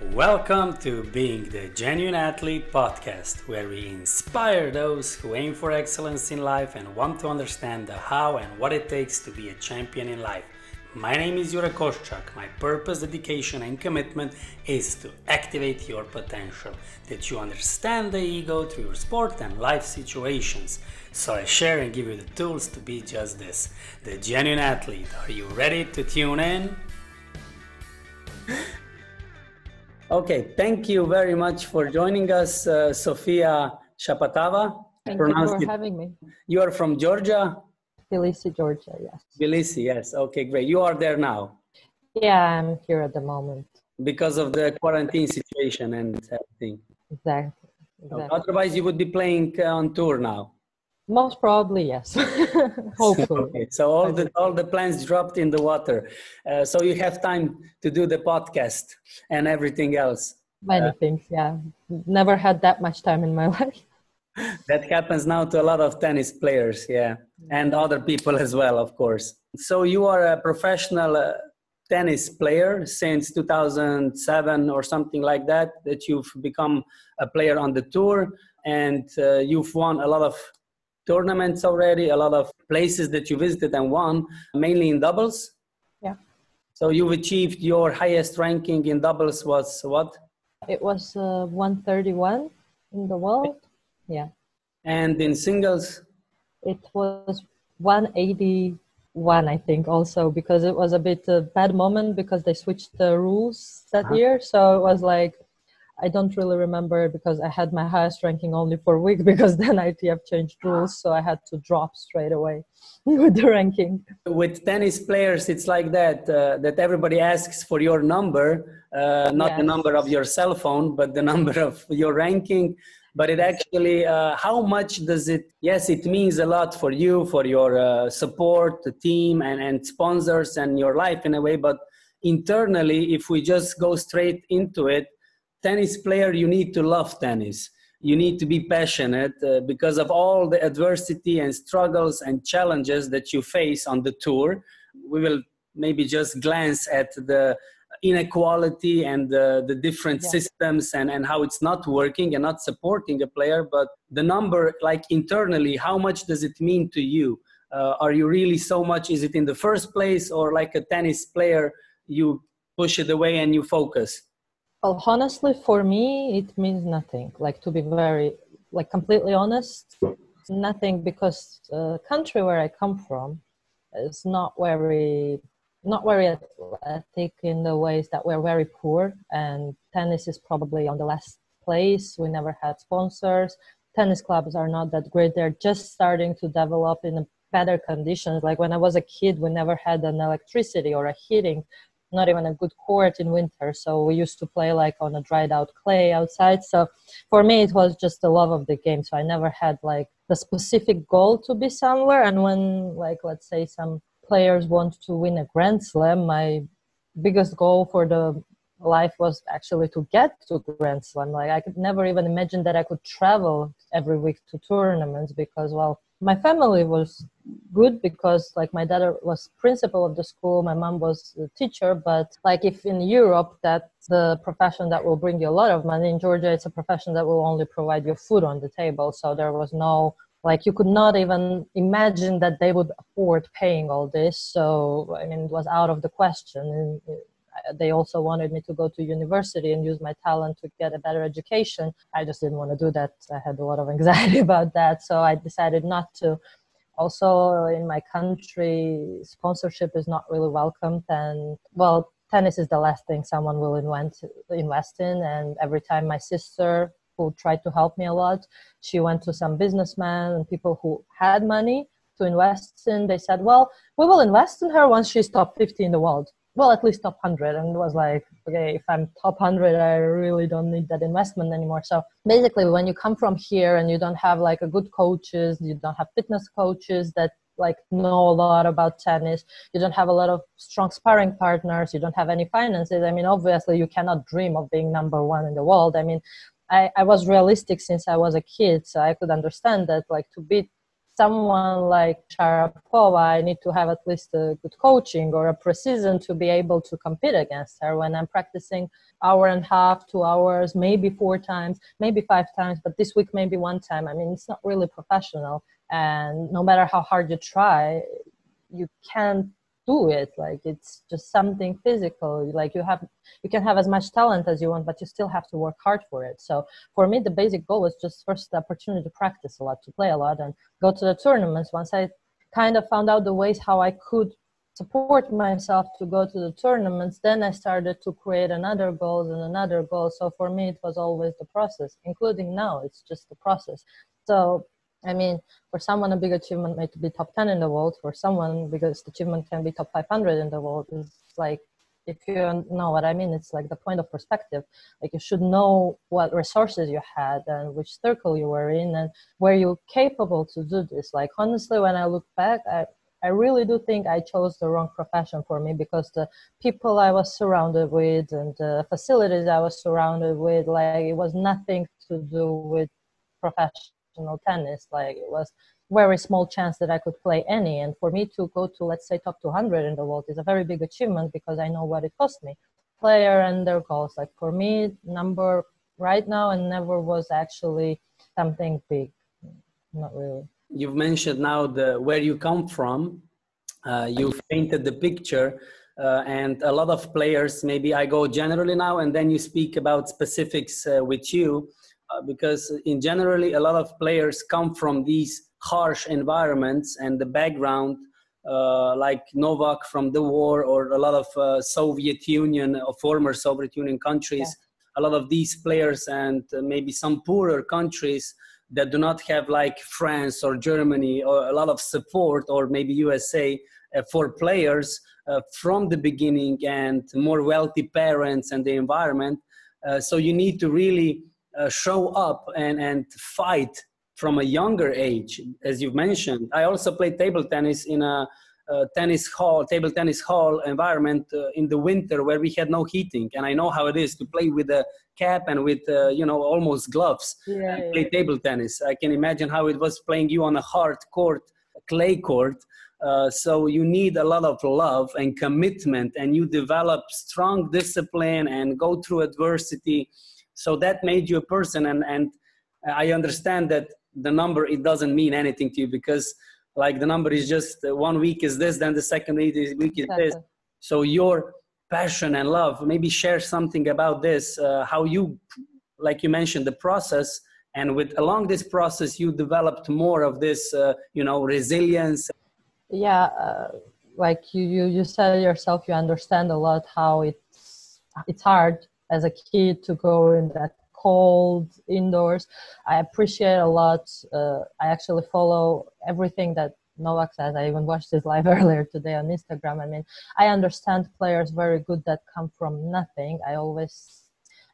Welcome to Being the Genuine Athlete podcast, where we inspire those who aim for excellence in life and want to understand the how and what it takes to be a champion in life. My name is Jure Koschak. My purpose, dedication, and commitment is to activate your potential, that you understand the ego through your sport and life situations. So I share and give you the tools to be just this the genuine athlete. Are you ready to tune in? Okay, thank you very much for joining us, uh, Sofia Shapatava. Thank you for it. having me. You are from Georgia? Tbilisi, Georgia, yes. Tbilisi, yes. Okay, great. You are there now? Yeah, I'm here at the moment. Because of the quarantine situation and everything? Exactly. exactly. Otherwise, you would be playing uh, on tour now? Most probably, yes. Hopefully. okay. So all the all the plans dropped in the water. Uh, so you have time to do the podcast and everything else. Many uh, things, yeah. Never had that much time in my life. that happens now to a lot of tennis players, yeah, and other people as well, of course. So you are a professional uh, tennis player since 2007 or something like that. That you've become a player on the tour, and uh, you've won a lot of tournaments already, a lot of places that you visited and won, mainly in doubles. Yeah. So you've achieved your highest ranking in doubles was what? It was uh, 131 in the world. Yeah. And in singles? It was 181, I think, also because it was a bit a bad moment because they switched the rules that uh-huh. year. So it was like I don't really remember because I had my highest ranking only for a week because then ITF changed rules, so I had to drop straight away with the ranking. With tennis players, it's like that uh, that everybody asks for your number, uh, not the number of your cell phone, but the number of your ranking. But it actually, uh, how much does it? Yes, it means a lot for you, for your uh, support, the team, and, and sponsors, and your life in a way. But internally, if we just go straight into it, tennis player, you need to love tennis. You need to be passionate uh, because of all the adversity and struggles and challenges that you face on the tour. We will maybe just glance at the inequality and the, the different yeah. systems and, and how it's not working and not supporting a player. But the number, like internally, how much does it mean to you? Uh, are you really so much? Is it in the first place or like a tennis player, you push it away and you focus? Well, honestly, for me, it means nothing. Like to be very, like completely honest, nothing because the country where I come from is not very, not very athletic in the ways that we're very poor, and tennis is probably on the last place. We never had sponsors. Tennis clubs are not that great. They're just starting to develop in better conditions. Like when I was a kid, we never had an electricity or a heating not even a good court in winter. So we used to play like on a dried out clay outside. So for me, it was just the love of the game. So I never had like the specific goal to be somewhere. And when like, let's say some players want to win a grand slam, my biggest goal for the life was actually to get to grand slam like i could never even imagine that i could travel every week to tournaments because well my family was good because like my dad was principal of the school my mom was a teacher but like if in europe that's the profession that will bring you a lot of money in georgia it's a profession that will only provide you food on the table so there was no like you could not even imagine that they would afford paying all this so i mean it was out of the question they also wanted me to go to university and use my talent to get a better education. I just didn't want to do that. I had a lot of anxiety about that, so I decided not to. Also, in my country, sponsorship is not really welcomed, and well, tennis is the last thing someone will invest in. And every time my sister, who tried to help me a lot, she went to some businessmen and people who had money to invest in. They said, "Well, we will invest in her once she's top 50 in the world." Well at least top 100 and it was like okay if i'm top 100 i really don't need that investment anymore. So basically when you come from here and you don't have like a good coaches you don't have fitness coaches that like know a lot about tennis you don't have a lot of strong sparring partners you don't have any finances i mean obviously you cannot dream of being number one in the world. I mean I, I was realistic since i was a kid so i could understand that like to beat someone like Sharapova, I need to have at least a good coaching or a precision to be able to compete against her. When I'm practicing hour and a half, two hours, maybe four times, maybe five times, but this week maybe one time. I mean, it's not really professional. And no matter how hard you try, you can't do it like it's just something physical like you have you can have as much talent as you want but you still have to work hard for it. So for me the basic goal was just first the opportunity to practice a lot to play a lot and go to the tournaments. Once i kind of found out the ways how i could support myself to go to the tournaments then i started to create another goals and another goal so for me it was always the process including now it's just the process. So I mean, for someone, a big achievement might be top 10 in the world. For someone, biggest achievement can be top 500 in the world. It's like, if you know what I mean, it's like the point of perspective. Like you should know what resources you had and which circle you were in and were you capable to do this. Like honestly, when I look back, I, I really do think I chose the wrong profession for me because the people I was surrounded with and the facilities I was surrounded with, like it was nothing to do with profession professional tennis. Like it was very small chance that I could play any. And for me to go to, let's say, top 200 in the world is a very big achievement because I know what it cost me. Player and their goals. Like for me, number right now and never was actually something big. Not really. You've mentioned now the where you come from. Uh, you've painted the picture. Uh, and a lot of players maybe i go generally now and then you speak about specifics uh, with you uh, because in generally a lot of players come from these harsh environments and the background uh, like Novak from the war or a lot of uh, Soviet Union or former Soviet Union countries, yeah. a lot of these players and uh, maybe some poorer countries that do not have like France or Germany or a lot of support or maybe USA uh, for players uh, from the beginning and more wealthy parents and the environment. so you need to really uh, show up and, and fight from a younger age, as you've mentioned. I also played table tennis in a, a tennis hall, table tennis hall environment uh, in the winter where we had no heating, and I know how it is to play with a cap and with uh, you know almost gloves yeah, and play yeah. table tennis. I can imagine how it was playing you on a hard court, clay court. Uh, so you need a lot of love and commitment, and you develop strong discipline and go through adversity so that made you a person and and i understand that the number it doesn't mean anything to you because like the number is just uh, one week is this then the second week is, week is exactly. this so your passion and love maybe share something about this uh, how you like you mentioned the process and with along this process you developed more of this uh, you know resilience yeah uh, like you, you you said yourself you understand a lot how it's it's hard as a kid to go in that cold indoors. I appreciate a lot. Uh, I actually follow everything that Novak says. I even watched his live earlier today on Instagram. I mean, I understand players very good that come from nothing. I always,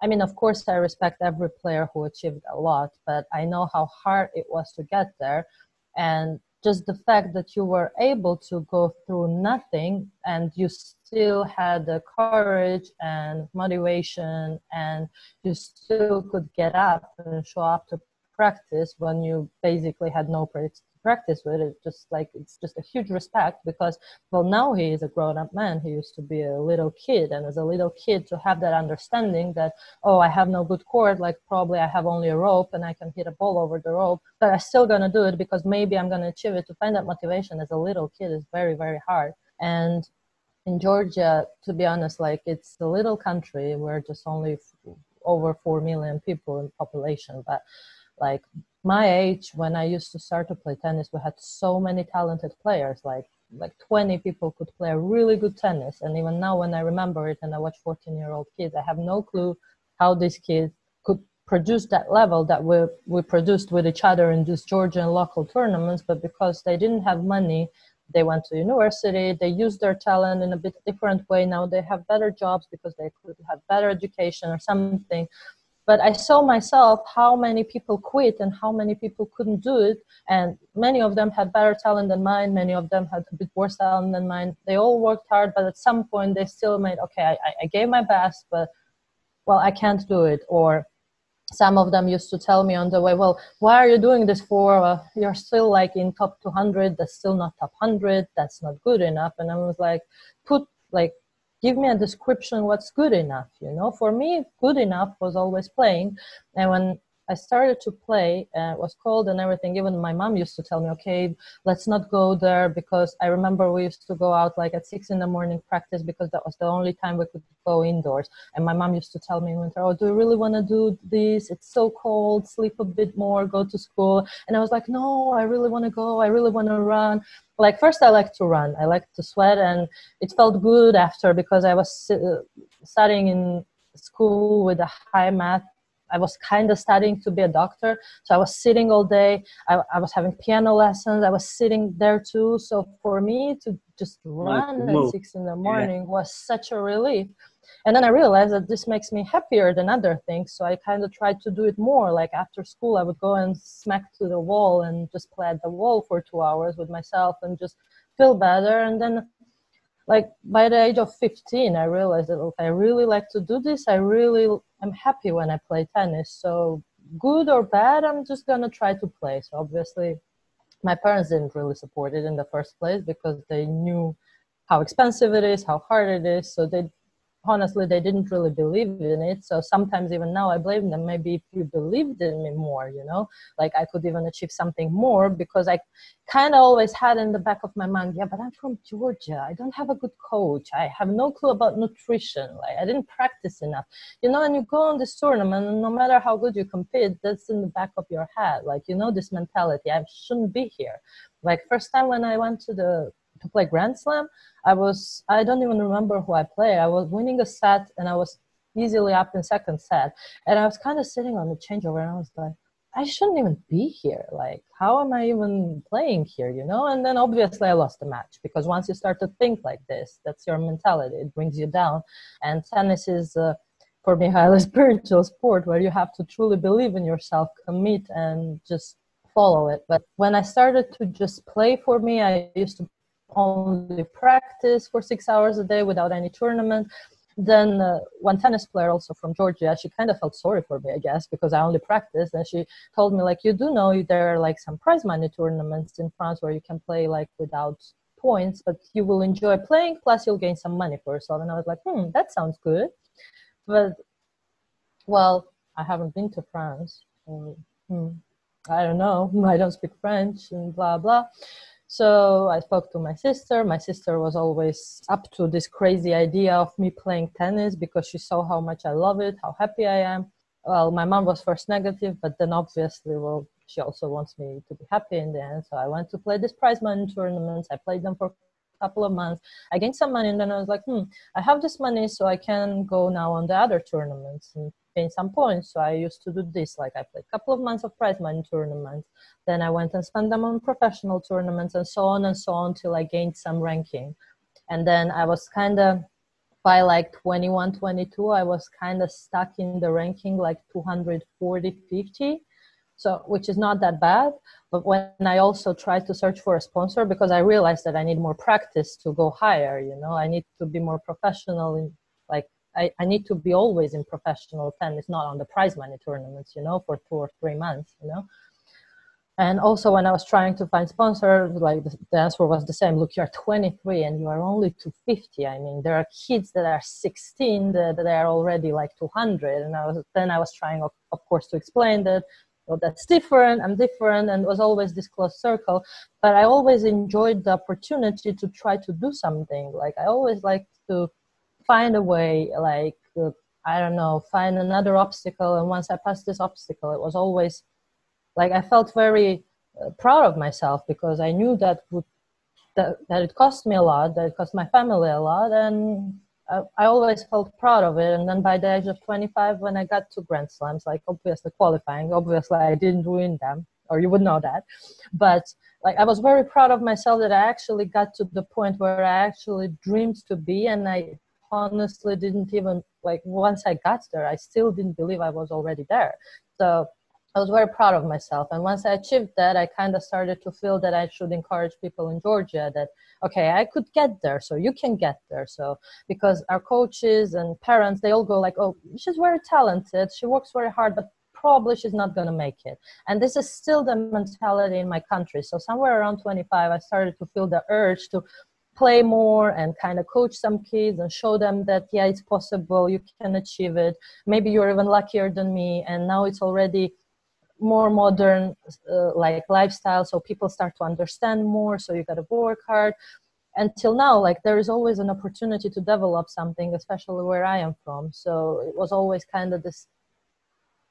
I mean, of course, I respect every player who achieved a lot, but I know how hard it was to get there. And just the fact that you were able to go through nothing and you still had the courage and motivation and you still could get up and show up to practice when you basically had no practice with it. Just like it's just a huge respect because well now he is a grown-up man. He used to be a little kid. And as a little kid to have that understanding that oh i have no good court like probably i have only a rope and i can hit a ball over the rope but i'm still to do it because maybe i'm to achieve it. To find that motivation as a little kid is very very hard. And in georgia to be honest like it's a little country we're just only f- over 4 million people in population but like my age when i used to start to play tennis we had so many talented players like like 20 people could play really good tennis and even now when i remember it and i watch 14 year old kids i have no clue how these kids could produce that level that we we produced with each other in these georgian local tournaments but because they didn't have money they went to university they used their talent in a bit different way. Now they have better jobs because they could have better education or something. But i saw myself how many people quit and how many people couldn't do it. And many of them had better talent than mine. Many of them had a bit worse talent than mine. They all worked hard but at some point they still made okay i, I gave my best but well i can't do it or some of them used to tell me on the way, well, why are you doing this for? Uh, you're still like in top 200. That's still not top 100. That's not good enough. And I was like, put like, give me a description what's good enough. You know, for me, good enough was always playing. And when I started to play. Uh, it was cold and everything. Even my mom used to tell me, "Okay, let's not go there," because I remember we used to go out like at six in the morning practice because that was the only time we could go indoors. And my mom used to tell me in winter, "Oh, do you really want to do this? It's so cold. Sleep a bit more. Go to school." And I was like, "No, I really want to go. I really want to run." Like first, I like to run. I like to sweat, and it felt good after because I was uh, studying in school with a high math I was kind of studying to be a doctor. So I was sitting all day. I, I was having piano lessons. I was sitting there too. So for me to just run at six in the morning yeah. was such a relief. And then I realized that this makes me happier than other things. So I kind of tried to do it more. Like after school, I would go and smack to the wall and just play at the wall for two hours with myself and just feel better. And then like by the age of 15 i realized that okay, i really like to do this. I really i'm happy when i play tennis. So good or bad i'm just gonna try to play. So obviously my parents didn't really support it in the first place because they knew how expensive it is how hard it is. So they honestly they didn't really believe in it. So sometimes even now i blame them. Maybe if you believed in me more you know like i could even achieve something more because i kind of always had in the back of my mind yeah but i'm from georgia. I don't have a good coach. I have no clue about nutrition. Like i didn't practice enough. You know and you go on this tournament and no matter how good you compete that's in the back of your head. Like you know this mentality i shouldn't be here. Like first time when i went to the to play Grand Slam, I was I don't even remember who I played. I was winning a set and I was easily up in second set, and I was kind of sitting on the changeover and I was like. I shouldn't even be here. Like, how am I even playing here? You know? And then obviously I lost the match because once you start to think like this, that's your mentality. It brings you down. And tennis is, uh, for me, highly spiritual sport where you have to truly believe in yourself, commit, and just follow it. But when I started to just play for me, I used to only practice for six hours a day without any tournament. Then uh, one tennis player also from Georgia, she kind of felt sorry for me, I guess, because I only practiced. And she told me, like, you do know there are like some prize money tournaments in France where you can play like without points, but you will enjoy playing, plus you'll gain some money for yourself. And I was like, hmm, that sounds good. But, well, I haven't been to France. So, hmm, I don't know. I don't speak French and blah, blah. So I spoke to my sister. My sister was always up to this crazy idea of me playing tennis because she saw how much I love it, how happy I am. Well, my mom was first negative, but then obviously, well, she also wants me to be happy in the end. So I went to play this prize money tournaments. I played them for a couple of months. I gained some money, and then I was like, hmm, I have this money, so I can go now on the other tournaments and gain some points. So I used to do this. Like I played a couple of months of prize money tournaments. Then I went and spent them on professional tournaments and so on and so on till I gained some ranking. And then I was kind of by like 21, 22, I was kind of stuck in the ranking like 240, 50. So, which is not that bad. But when I also tried to search for a sponsor because I realized that I need more practice to go higher, you know, I need to be more professional in I, I need to be always in professional tennis, not on the prize money tournaments, you know, for two or three months, you know. And also, when I was trying to find sponsors, like the, the answer was the same. Look, you're 23 and you are only 250. I mean, there are kids that are 16 that, that are already like 200. And I was then I was trying, of, of course, to explain that well, that's different. I'm different, and was always this close circle. But I always enjoyed the opportunity to try to do something. Like I always like to find a way like uh, i don't know find another obstacle and once i passed this obstacle it was always like i felt very uh, proud of myself because i knew that would that, that it cost me a lot that it cost my family a lot and I, I always felt proud of it. And then by the age of 25 when i got to grand slams like obviously qualifying obviously i didn't win them or you would know that. But like i was very proud of myself that i actually got to the point where i actually dreamed to be and i honestly didn't even like once I got there, I still didn't believe I was already there. So I was very proud of myself. And once I achieved that, I kind of started to feel that I should encourage people in Georgia that, okay, I could get there, so you can get there. So, because our coaches and parents, they all go like, oh, she's very talented, she works very hard, but probably she's not going to make it and this is still the mentality in my country so somewhere around 25 i started to feel the urge to play more and kind of coach some kids and show them that yeah it's possible you can achieve it. Maybe you're even luckier than me and now it's already more modern uh, like lifestyle so people start to understand more so you got to work hard. Until now like there is always an opportunity to develop something especially where i am from. So it was always kind of this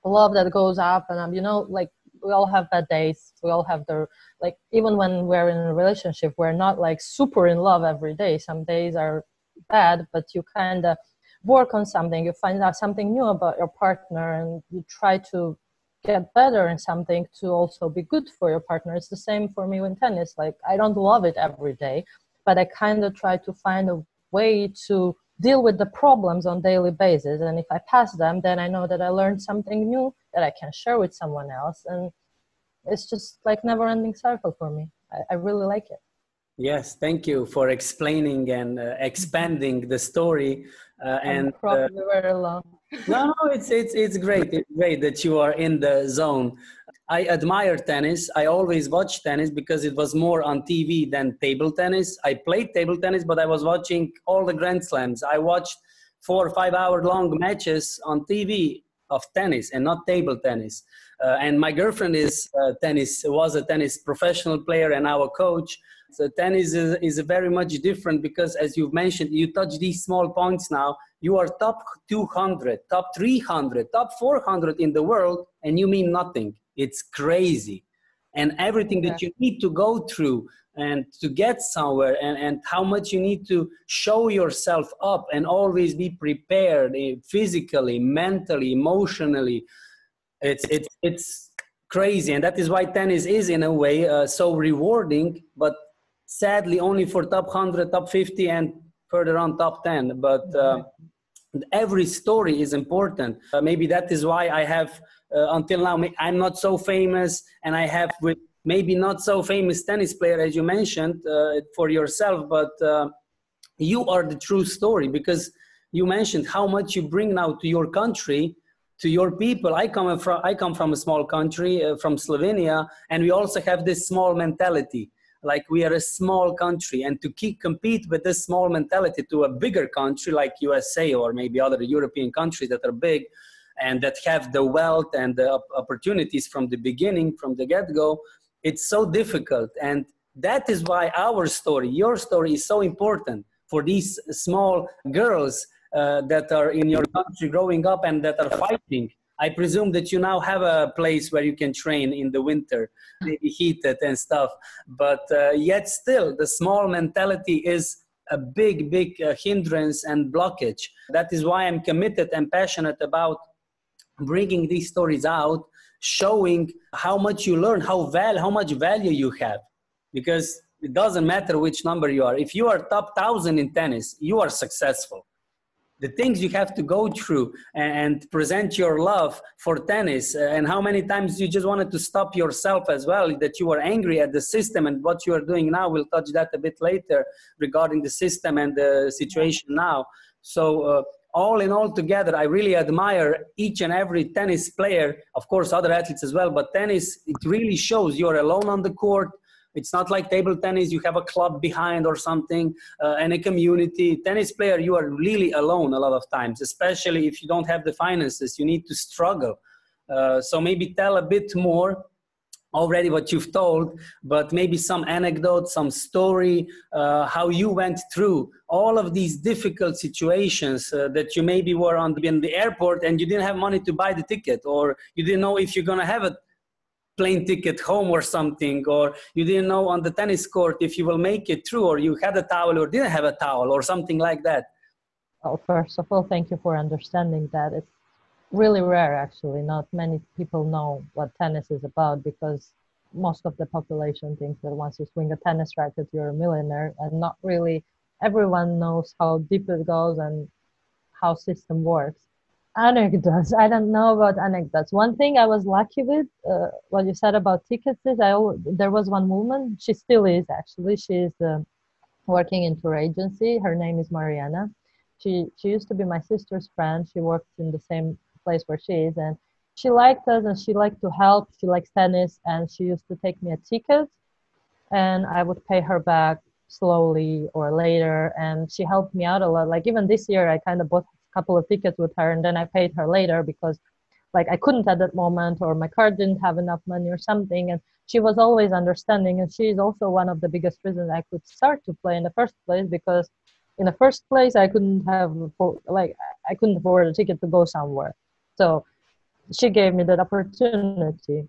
love that goes up and um, you know like we all have bad days. We all have the like even when we're in a relationship we're not like super in love every day. Some days are bad but you kind of work on something. You find out something new about your partner and you try to get better in something to also be good for your partner. It's the same for me with tennis. Like i don't love it every day but i kind of try to find a way to deal with the problems on daily basis and if i pass them then i know that i learned something new that i can share with someone else and it's just like never ending circle for me. I, I, really like it. Yes thank you for explaining and uh, expanding the story uh, and probably uh, very long. No no it's it's it's great. It's great that you are in the zone I admire tennis. I always watch tennis because it was more on TV than table tennis. I played table tennis, but I was watching all the Grand Slams. I watched four or five hour long matches on TV of tennis and not table tennis. Uh, and my girlfriend is uh, tennis was a tennis professional player and our coach. So tennis is, is very much different because, as you've mentioned, you touch these small points now. You are top 200, top 300, top 400 in the world, and you mean nothing it's crazy. And everything that you need to go through and to get somewhere and, and how much you need to show yourself up and always be prepared eh, physically mentally emotionally. It's it's it's crazy. And that is why tennis is in a way uh, so rewarding but sadly only for top 100 top 50 and further on top 10 but uh, every story is important. Uh, maybe that is why i have until now i'm not so famous and i have with maybe not so famous tennis player as you mentioned uh, for yourself but uh, you are the true story because you mentioned how much you bring now to your country to your people. I come from i come from a small country uh, from slovenia and we also have this small mentality. Like we are a small country and to keep compete with this small mentality to a bigger country like usa or maybe other european countries that are big and that have the wealth and the opportunities from the beginning, from the get go, it's so difficult. And that is why our story, your story, is so important for these small girls uh, that are in your country growing up and that are fighting. I presume that you now have a place where you can train in the winter, maybe heated and stuff. But uh, yet, still, the small mentality is a big, big uh, hindrance and blockage. That is why I'm committed and passionate about bringing these stories out, showing how much you learn, how val, how much value you have, because it doesn't matter which number you are. If you are top thousand in tennis, you are successful. The things you have to go through and present your love for tennis, uh, and how many times you just wanted to stop yourself as well, that you were angry at the system and what you are doing now. We'll touch that a bit later regarding the system and the situation now. So uh, all in all together i really admire each and every tennis player of course other athletes as well but tennis it really shows you're alone on the court. It's not like table tennis you have a club behind or something uh, and a community. Tennis player you are really alone a lot of times especially if you don't have the finances you need to struggle. Uh, so maybe tell a bit more already what you've told, but maybe some anecdote, some story, uh, how you went through all of these difficult situations uh, that you maybe were on the, in the airport and you didn't have money to buy the ticket, or you didn't know if you're going to have a plane ticket home or something, or you didn't know on the tennis court if you will make it through, or you had a towel or didn't have a towel, or something like that. Well, first of all, thank you for understanding that. It's really rare actually. Not many people know what tennis is about because most of the population thinks that once you swing a tennis racket you're a millionaire. And not really. Everyone knows how deep it goes and how system works. Anecdotes. I don't know about anecdotes. One thing i was lucky with uh, what you said about tickets is i there was one woman. She still is actually. She's uh, working in tour agency. Her name is mariana. She she used to be my sister's friend. She worked in the same place where she is and she liked us and she liked to help. She likes tennis and she used to take me a ticket and I would pay her back slowly or later. And she helped me out a lot. Like even this year, I kind of bought a couple of tickets with her and then I paid her later because like I couldn't at that moment or my card didn't have enough money or something. And she was always understanding. And she is also one of the biggest reasons I could start to play in the first place because in the first place I couldn't have like I couldn't afford a ticket to go somewhere. So she gave me that opportunity.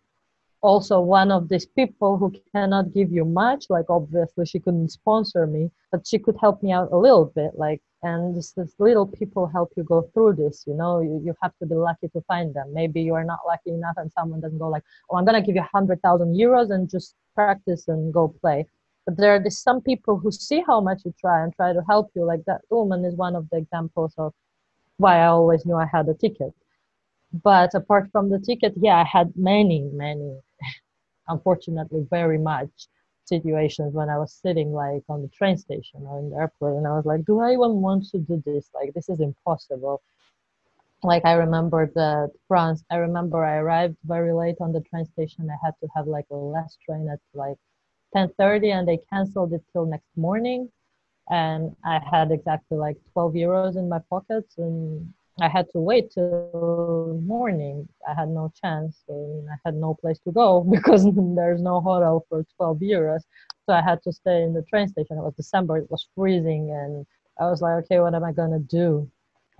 Also one of these people who cannot give you much like obviously she couldn't sponsor me but she could help me out a little bit like and this, this little people help you go through this you know? You, you have to be lucky to find them. Maybe you are not lucky enough and someone doesn't go like oh i'm going to give you 100000 euros and just practice and go play. But there are some people who see how much you try and try to help you like that woman is one of the examples of why i always knew i had a ticket but apart from the ticket yeah i had many many unfortunately very much situations when i was sitting like on the train station or in the airport and i was like do i even want to do this? Like this is impossible. Like i remember that france i remember i arrived very late on the train station. I had to have like a last train at like 10.30 and they canceled it till next morning. And i had exactly like 12 euros in my pockets and I had to wait till morning. I had no chance. So I had no place to go because there's no hotel for 12 euros. So I had to stay in the train station. It was December. It was freezing, and I was like, okay, what am I gonna do?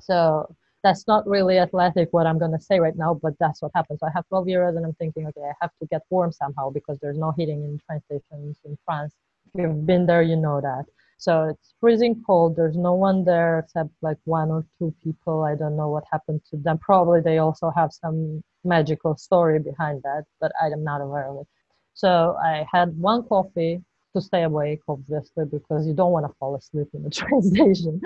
So that's not really athletic what I'm gonna say right now, but that's what happened. So I have 12 euros, and I'm thinking, okay, I have to get warm somehow because there's no heating in train stations in France. If you've been there, you know that. So it's freezing cold. There's no one there except like one or two people. I don't know what happened to them. Probably they also have some magical story behind that, but I am not aware of it. So I had one coffee to stay awake, obviously, because you don't want to fall asleep in the train station.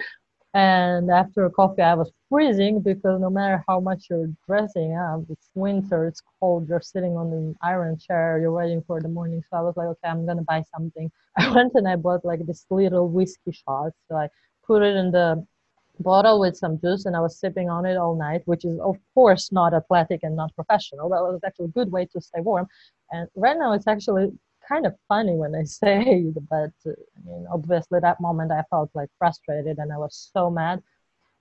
And after coffee, I was freezing because no matter how much you're dressing up, it's winter, it's cold, you're sitting on an iron chair, you're waiting for the morning. So I was like, okay, I'm going to buy something. I went and I bought like this little whiskey shot. So I put it in the bottle with some juice and I was sipping on it all night, which is of course not athletic and not professional, but it was actually a good way to stay warm. And right now it's actually kind of funny when I say it, but uh, I mean, obviously that moment I felt like frustrated and I was so mad.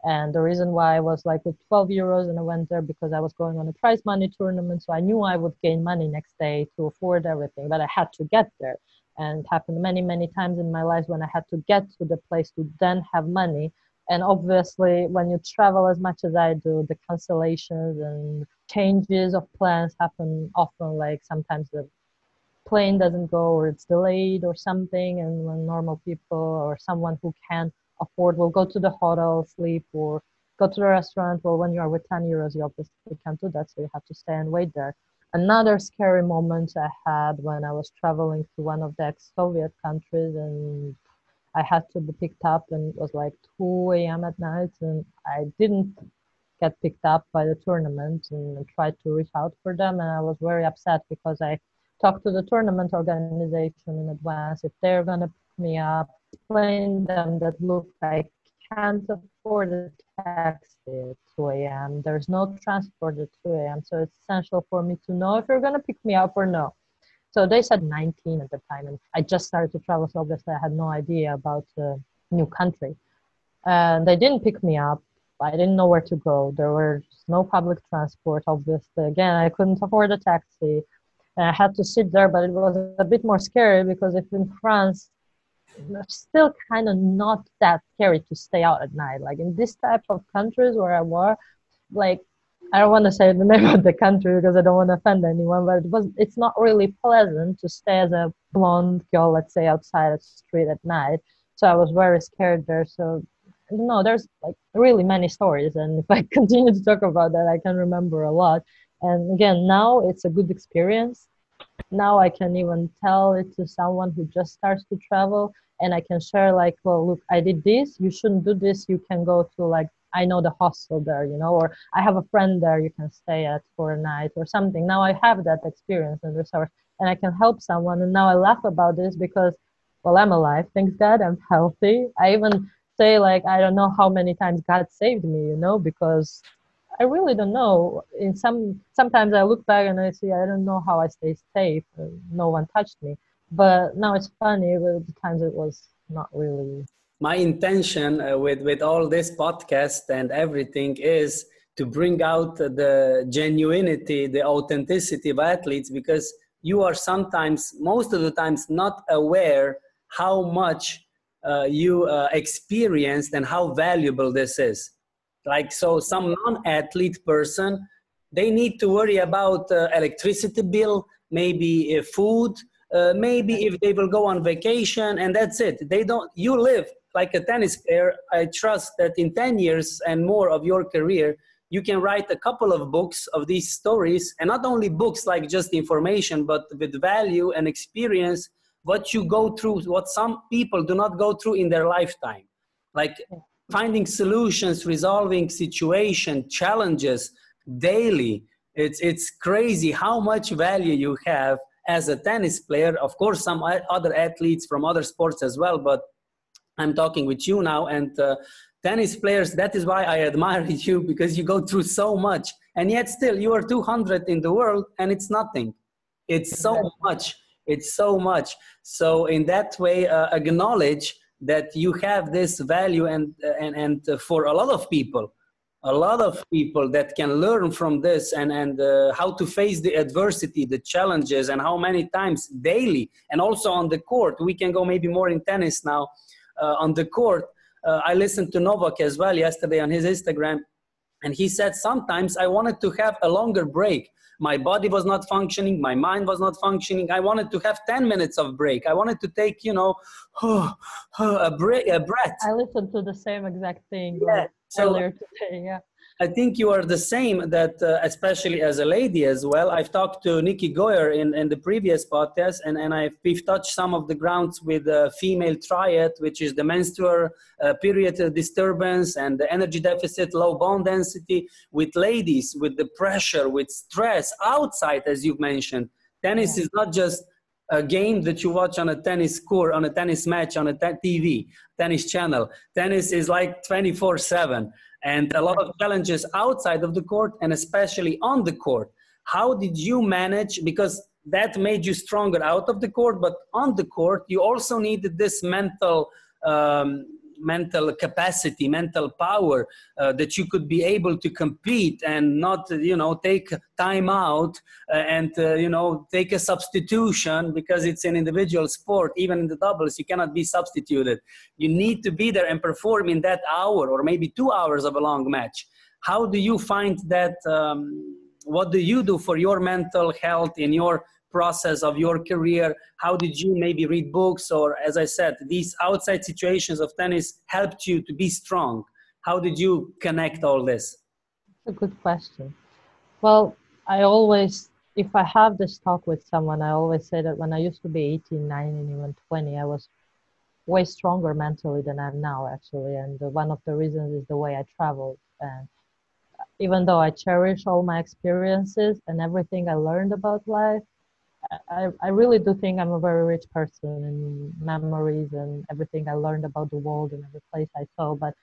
And the reason why I was like with 12 euros and I went there because I was going on a prize money tournament. So I knew I would gain money next day to afford everything, but I had to get there. And it happened many, many times in my life when I had to get to the place to then have money. And obviously, when you travel as much as I do, the cancellations and changes of plans happen often. Like sometimes the plane doesn't go or it's delayed or something and when normal people or someone who can't afford will go to the hotel sleep or go to the restaurant well when you are with 10 euros you obviously can't do that so you have to stay and wait there. Another scary moment i had when i was traveling to one of the ex-soviet countries and i had to be picked up and it was like 2 a.m at night and i didn't get picked up by the tournament and tried to reach out for them and i was very upset because i talk to the tournament organization in advance. If they're going to pick me up explain them that look i can't afford a taxi at 2 a.m there's no transport at 2 a.m so it's essential for me to know if you're going to pick me up or no. So they said 19 at the time and i just started to travel so obviously i had no idea about the new country. And they didn't pick me up. I didn't know where to go. There was no public transport, obviously. Again, I couldn't afford a taxi I had to sit there, but it was a bit more scary because if in France, still kind of not that scary to stay out at night. Like in this type of countries where I was, like I don't want to say the name of the country because I don't want to offend anyone, but it was it's not really pleasant to stay as a blonde girl, let's say, outside the street at night. So I was very scared there. So know, there's like really many stories, and if I continue to talk about that, I can remember a lot. And again, now it's a good experience. Now I can even tell it to someone who just starts to travel and I can share like, well, look, I did this, you shouldn't do this, you can go to like I know the hostel there, you know, or I have a friend there you can stay at for a night or something. Now I have that experience and resource and I can help someone. And now I laugh about this because, well, I'm alive, thanks God, I'm healthy. I even say, like, I don't know how many times God saved me, you know, because I really don't know. In some sometimes I look back and I see I don't know how I stay safe. no one touched me. But now it's funny. But the times it was not really. My intention uh, with with all this podcast and everything is to bring out the genuinity, the authenticity of athletes because you are sometimes, most of the times, not aware how much uh, you uh, experienced and how valuable this is. Like, so some non athlete person, they need to worry about uh, electricity bill, maybe uh, food, uh, maybe if they will go on vacation, and that's it. They don't, you live like a tennis player. I trust that in 10 years and more of your career, you can write a couple of books of these stories and not only books like just information but with value and experience what you go through what some people do not go through in their lifetime like finding solutions resolving situation challenges daily. It's it's crazy how much value you have as a tennis player. Of course some other athletes from other sports as well but i'm talking with you now. And uh, tennis players that is why i admire you because you go through so much. And yet still you are 200 in the world and it's nothing. It's so much. It's so much. So in that way uh, acknowledge that you have this value and and and for a lot of people a lot of people that can learn from this and and uh, how to face the adversity the challenges and how many times daily and also on the court we can go maybe more in tennis now uh, on the court uh, I listened to Novak as well yesterday on his Instagram, and he said sometimes I wanted to have a longer break. My body was not functioning, my mind was not functioning. I wanted to have 10 minutes of break. I wanted to take, you know, a break, a breath. I listened to the same exact thing yeah. so, today. Yeah. I think you are the same that, uh, especially as a lady as well. I've talked to Nikki Goyer in, in the previous podcast, and, and I've, we've touched some of the grounds with the female triad, which is the menstrual uh, period disturbance and the energy deficit, low bone density, with ladies, with the pressure, with stress outside, as you've mentioned. Tennis yeah. is not just a game that you watch on a tennis court, on a tennis match, on a TV, tennis channel. Tennis is like 24 7 and a lot of challenges outside of the court and especially on the court. How did you manage? Because that made you stronger out of the court, but on the court, you also needed this mental. Um, mental capacity, mental power uh, that you could be able to compete and not, you know, take time out uh, and, uh, you know, take a substitution because it's an individual sport. Even in the doubles, you cannot be substituted. You need to be there and perform in that hour or maybe two hours of a long match. How do you find that? Um, what do you do for your mental health in your process of your career? How did you maybe read books or, as I said, these outside situations of tennis helped you to be strong? How did you connect all this? It's a good question. Well, I always, if I have this talk with someone, I always say that when I used to be 18, 19, even 20, I was way stronger mentally than I'm now, actually. And one of the reasons is the way I traveled. And even though I cherish all my experiences and everything I learned about life, I, I really do think I'm a very rich person in memories and everything I learned about the world and every place I saw. But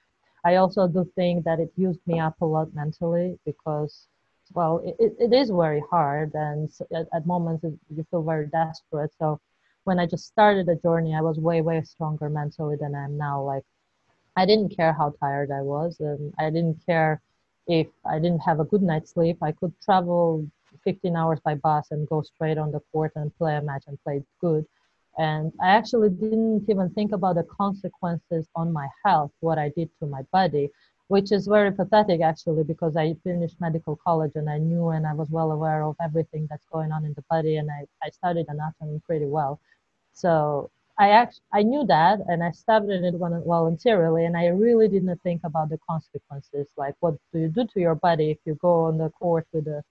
I also do think that it used me up a lot mentally because, well, it, it is very hard and at, at moments you feel very desperate. So when I just started the journey, I was way, way stronger mentally than I am now. Like, I didn't care how tired I was and I didn't care if I didn't have a good night's sleep. I could travel 15 hours by bus and go straight on the court and play a match and play good. And I actually didn't even think about the consequences on my health, what I did to my body, which is very pathetic actually, because I finished medical college and I knew and I was well aware of everything that's going on in the body and I, I studied anatomy pretty well. So I actually I knew that and I studied it voluntarily and I really didn't think about the consequences. Like what do you do to your body if you go on the court with a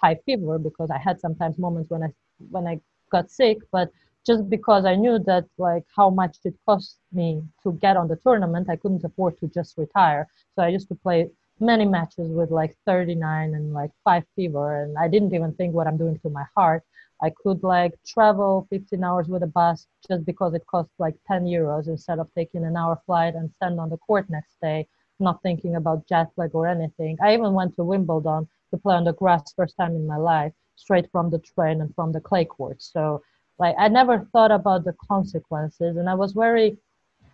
high fever because I had sometimes moments when I when I got sick, but just because I knew that like how much it cost me to get on the tournament, I couldn't afford to just retire. So I used to play many matches with like 39 and like five fever, and I didn't even think what I'm doing to my heart. I could like travel 15 hours with a bus just because it cost like 10 euros instead of taking an hour flight and stand on the court next day not thinking about jet lag or anything. I even went to Wimbledon to play on the grass first time in my life, straight from the train and from the clay court. So like I never thought about the consequences and I was very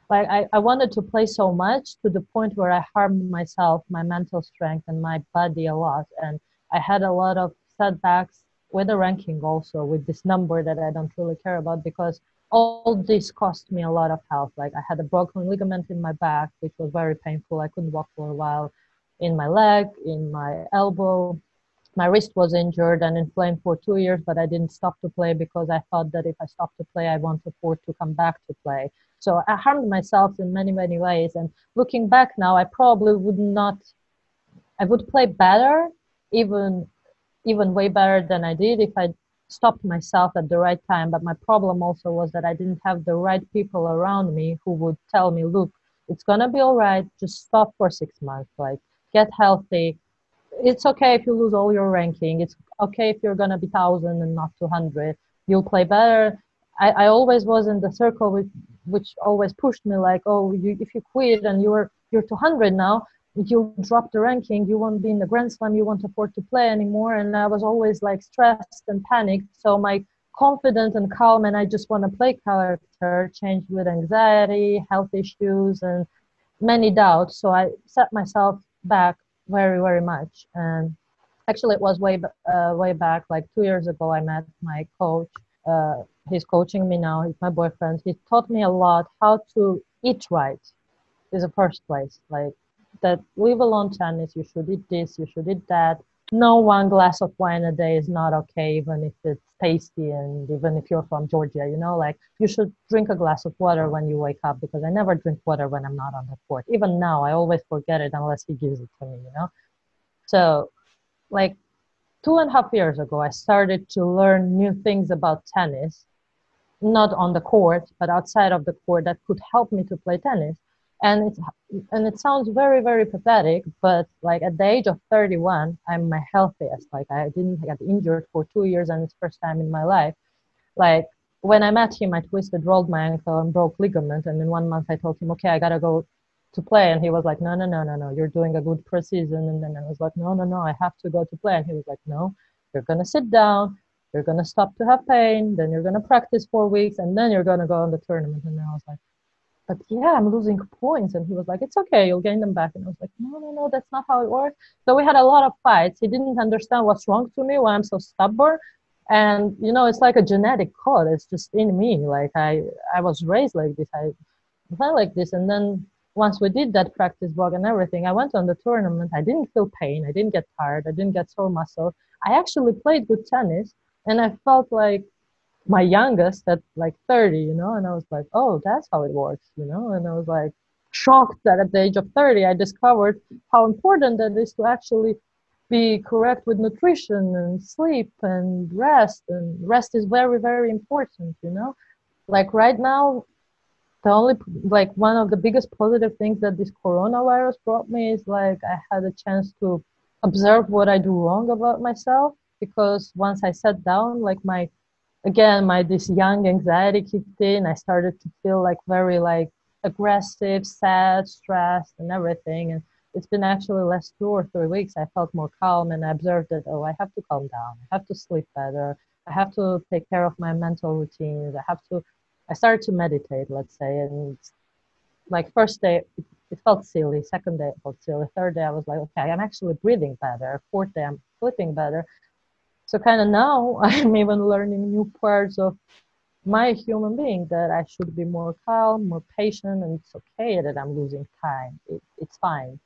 like I, I wanted to play so much to the point where I harmed myself, my mental strength and my body a lot. And I had a lot of setbacks with the ranking also with this number that I don't really care about because all this cost me a lot of health. Like I had a broken ligament in my back, which was very painful. I couldn't walk for a while. In my leg, in my elbow, my wrist was injured and inflamed for two years, but I didn't stop to play because I thought that if I stopped to play, I won't afford to come back to play. So I harmed myself in many, many ways. And looking back now, I probably would not, I would play better, even, even way better than I did if I stopped myself at the right time. But my problem also was that I didn't have the right people around me who would tell me, look, it's gonna be all right. Just stop for six months. Like get healthy. It's okay if you lose all your ranking. It's okay if you're gonna be thousand and not two hundred. You'll play better. I, I always was in the circle with which always pushed me like, oh, you, if you quit and you're you're 200 now, you'll drop the ranking. You won't be in the Grand Slam. You won't afford to play anymore. And I was always like stressed and panicked. So my confident and calm and I just want to play character changed with anxiety, health issues, and many doubts. So I set myself back very, very much. And actually, it was way uh, way back, like two years ago. I met my coach. Uh, he's coaching me now. He's my boyfriend. He taught me a lot how to eat right. Is the first place like that. Leave alone tennis. You should eat this. You should eat that. No one glass of wine a day is not okay, even if it's tasty and even if you're from Georgia. You know, like you should drink a glass of water when you wake up because I never drink water when I'm not on the court. Even now, I always forget it unless he gives it to me. You know, so like two and a half years ago, I started to learn new things about tennis not on the court but outside of the court that could help me to play tennis and it's and it sounds very very pathetic but like at the age of 31 i'm my healthiest. Like i didn't get injured for two years and it's first time in my life. Like when i met him i twisted rolled my ankle and broke ligament. And in one month i told him okay i gotta go to play. And he was like no no no no no. You're doing a good preseason and then i was like no no no. I have to go to play. And he was like no. You're gonna sit down. You're to stop to have pain, then you're to practice four weeks, and then you're to go on the tournament. And I was like, but yeah, I'm losing points. And he was like, it's okay, you'll gain them back. And I was like, no, no, no, that's not how it works. So we had a lot of fights. He didn't understand what's wrong to me, why I'm so stubborn. And you know, it's like a genetic code. It's just in me. Like I, I was raised like this. I felt like this. And then once we did that practice block and everything, I went on the tournament. I didn't feel pain. I didn't get tired. I didn't get sore muscle. I actually played good tennis and I felt like my youngest at like 30, you know, and I was like, oh, that's how it works, you know, and I was like shocked that at the age of 30, I discovered how important that is to actually be correct with nutrition and sleep and rest. And rest is very, very important, you know. Like right now, the only like one of the biggest positive things that this coronavirus brought me is like I had a chance to observe what I do wrong about myself because once I sat down, like my, again, my this young anxiety kicked in. I started to feel like very like aggressive, sad, stressed, and everything. And it's been actually last two or three weeks. I felt more calm, and I observed that oh, I have to calm down. I have to sleep better. I have to take care of my mental routines. I have to. I started to meditate, let's say, and like first day it, it felt silly. Second day it felt silly. Third day I was like, okay, I'm actually breathing better. Fourth day I'm sleeping better so kind of now i'm even learning new parts of my human being that i should be more calm more patient and it's okay that i'm losing time. It, it's fine.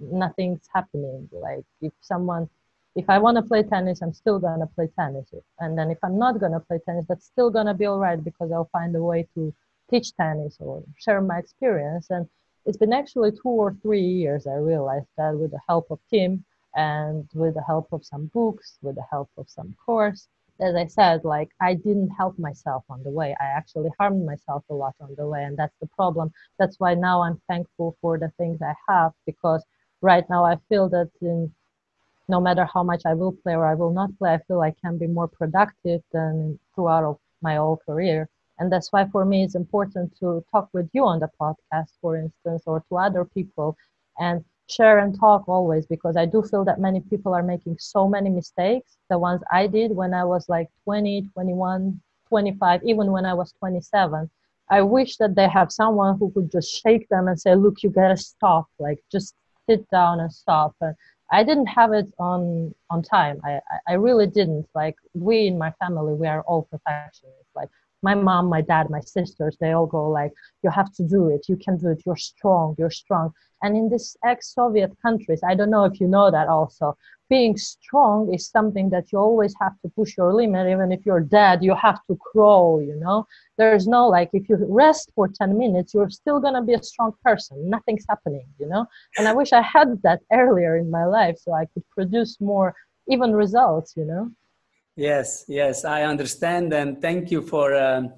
Nothing's happening. Like if someone if i want to play tennis i'm still to play tennis. And then if i'm not to play tennis that's still to be all right because i'll find a way to teach tennis or share my experience. And it's been actually two or three years i realized that with the help of tim and with the help of some books with the help of some course as i said like i didn't help myself on the way. I actually harmed myself a lot on the way and that's the problem. That's why now i'm thankful for the things i have because right now i feel that in no matter how much i will play or i will not play i feel i can be more productive than throughout of my whole career. And that's why for me it's important to talk with you on the podcast for instance or to other people. And share and talk always because I do feel that many people are making so many mistakes. The ones I did when I was like 20, 21, 25, even when I was 27. I wish that they have someone who could just shake them and say, look, you gotta stop. Like just sit down and stop. And I didn't have it on on time. I, I really didn't. Like we in my family, we are all perfectionists. Like my mom, my dad, my sisters, they all go like, you have to do it. You can do it. You're strong. You're strong. And in these ex-Soviet countries, I don't know if you know that also, being strong is something that you always have to push your limit. Even if you're dead, you have to crawl, you know? There's no like, if you rest for 10 minutes, you're still going to be a strong person. Nothing's happening, you know? And I wish I had that earlier in my life so I could produce more even results, you know? Yes, yes, I understand. And thank you for um,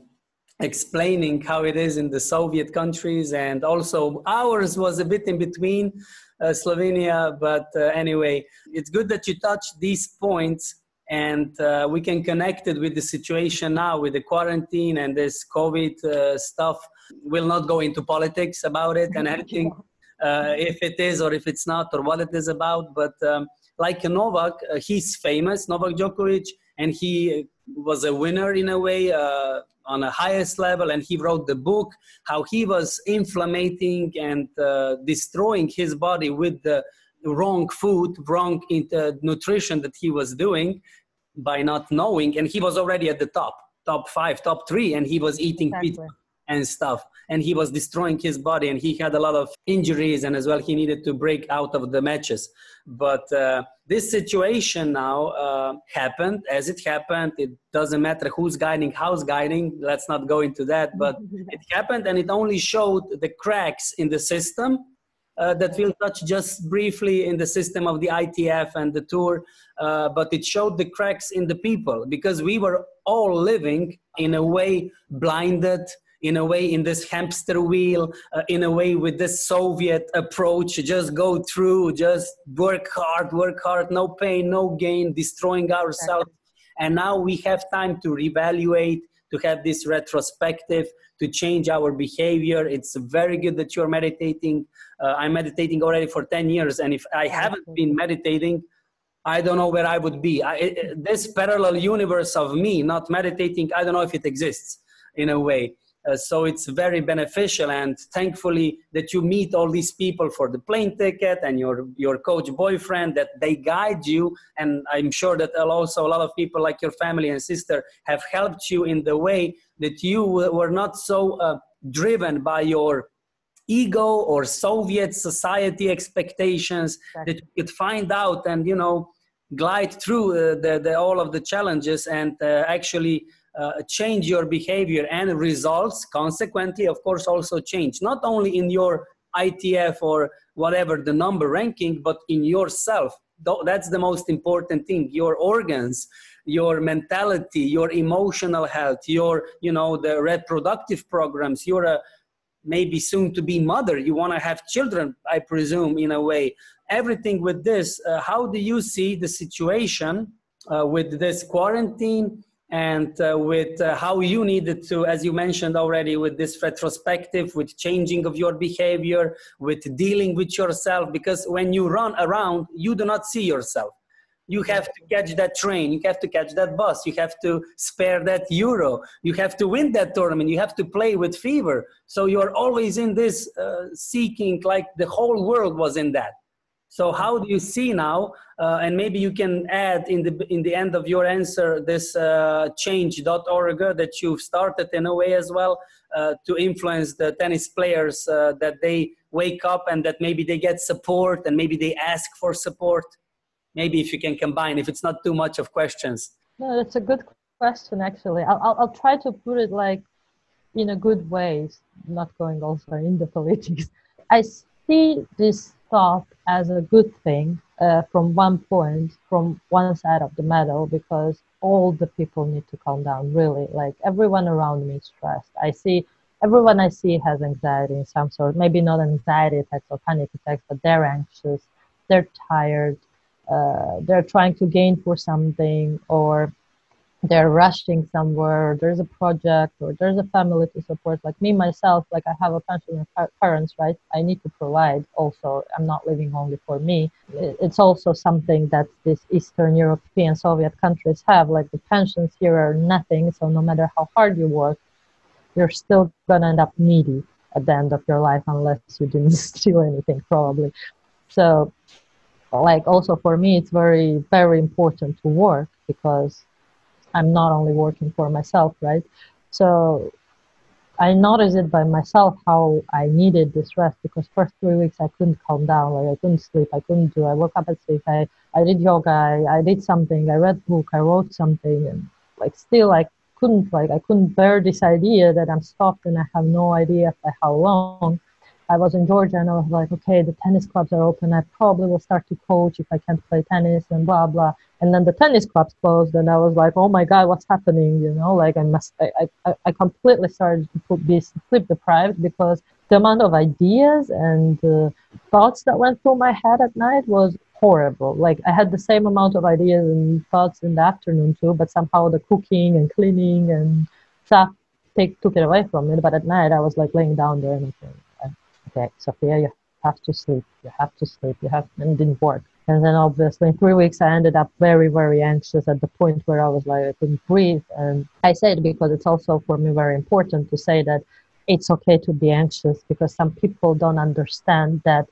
explaining how it is in the Soviet countries. And also, ours was a bit in between uh, Slovenia. But uh, anyway, it's good that you touched these points and uh, we can connect it with the situation now with the quarantine and this COVID uh, stuff. We'll not go into politics about it and anything. Uh, if it is or if it's not or what it is about. But um, like Novak, uh, he's famous, Novak Djokovic and he was a winner in a way uh, on a highest level. And he wrote the book how he was inflamming and uh, destroying his body with the wrong food wrong nutrition that he was doing by not knowing. And he was already at the top top five top three and he was eating exactly. pizza and stuff. And he was destroying his body and he had a lot of injuries and as well he needed to break out of the matches. But uh, this situation now uh, happened. As it happened it doesn't matter who's guiding how's guiding. Let's not go into that. But it happened and it only showed the cracks in the system uh, that we'll touch just briefly in the system of the ITF and the tour, uh, but it showed the cracks in the people because we were all living in a way blinded, in a way in this hamster wheel uh, in a way with this soviet approach just go through just work hard work hard no pain no gain destroying ourselves. And now we have time to reevaluate to have this retrospective to change our behavior. It's very good that you're meditating. Uh, i'm meditating already for 10 years and if i haven't been meditating I don't know where I would be. I, it, this parallel universe of me not meditating, I don't know if it exists in a way. Uh, so it's very beneficial and thankfully that you meet all these people for the plane ticket and your your coach boyfriend that they guide you and i'm sure that also a lot of people like your family and sister have helped you in the way that you were not so uh, driven by your ego or soviet society expectations exactly. that you could find out and you know glide through uh, the, the, all of the challenges and uh, actually change your behavior and results consequently of course also change not only in your itf or whatever the number ranking but in yourself. That's the most important thing your organs your mentality your emotional health your you know the reproductive programs. You're a maybe soon to be mother. You want to have children i presume in a way. Everything with this uh, how do you see the situation uh, with this quarantine and uh, with uh, how you needed to, as you mentioned already, with this retrospective, with changing of your behavior, with dealing with yourself, because when you run around, you do not see yourself. You have to catch that train, you have to catch that bus, you have to spare that euro, you have to win that tournament, you have to play with fever. So you're always in this uh, seeking, like the whole world was in that. So how do you see now, uh, and maybe you can add in the, in the end of your answer this uh, change.org that you've started in a way as well uh, to influence the tennis players uh, that they wake up and that maybe they get support and maybe they ask for support. Maybe if you can combine, if it's not too much of questions. No, that's a good question actually. I'll, I'll, I'll try to put it like in a good way, not going also in the politics. I see this thought as a good thing uh, from one point, from one side of the medal, because all the people need to calm down, really. Like everyone around me is stressed. I see everyone I see has anxiety in some sort, maybe not anxiety attacks or panic attacks, but they're anxious, they're tired, uh, they're trying to gain for something, or they're rushing somewhere there's a project or there's a family to support like me myself like i have a pension parents right? I need to provide also. I'm not living only for me. It's also something that these eastern european soviet countries have like the pensions here are nothing so no matter how hard you work you're still gonna end up needy at the end of your life unless you didn't steal anything probably. So like also for me it's very very important to work because I'm not only working for myself, right? So I noticed it by myself how I needed this rest because first three weeks I couldn't calm down, like I couldn't sleep, I couldn't do. I woke up at six, I, I did yoga, I, I did something, I read book, I wrote something, and like still I couldn't like I couldn't bear this idea that I'm stopped and I have no idea by how long. I was in Georgia and I was like, okay, the tennis clubs are open. I probably will start to coach if I can't play tennis and blah blah. And then the tennis clubs closed, and I was like, oh my god, what's happening? You know, like I must, I, I, I completely started to be sleep deprived because the amount of ideas and uh, thoughts that went through my head at night was horrible. Like I had the same amount of ideas and thoughts in the afternoon too, but somehow the cooking and cleaning and stuff take took it away from me. But at night, I was like laying down there and okay, Sofia, you have to sleep. You have to sleep. You have, and didn't work. And then obviously in three weeks, I ended up very, very anxious at the point where I was like, I couldn't breathe. And I say it because it's also for me very important to say that it's okay to be anxious because some people don't understand that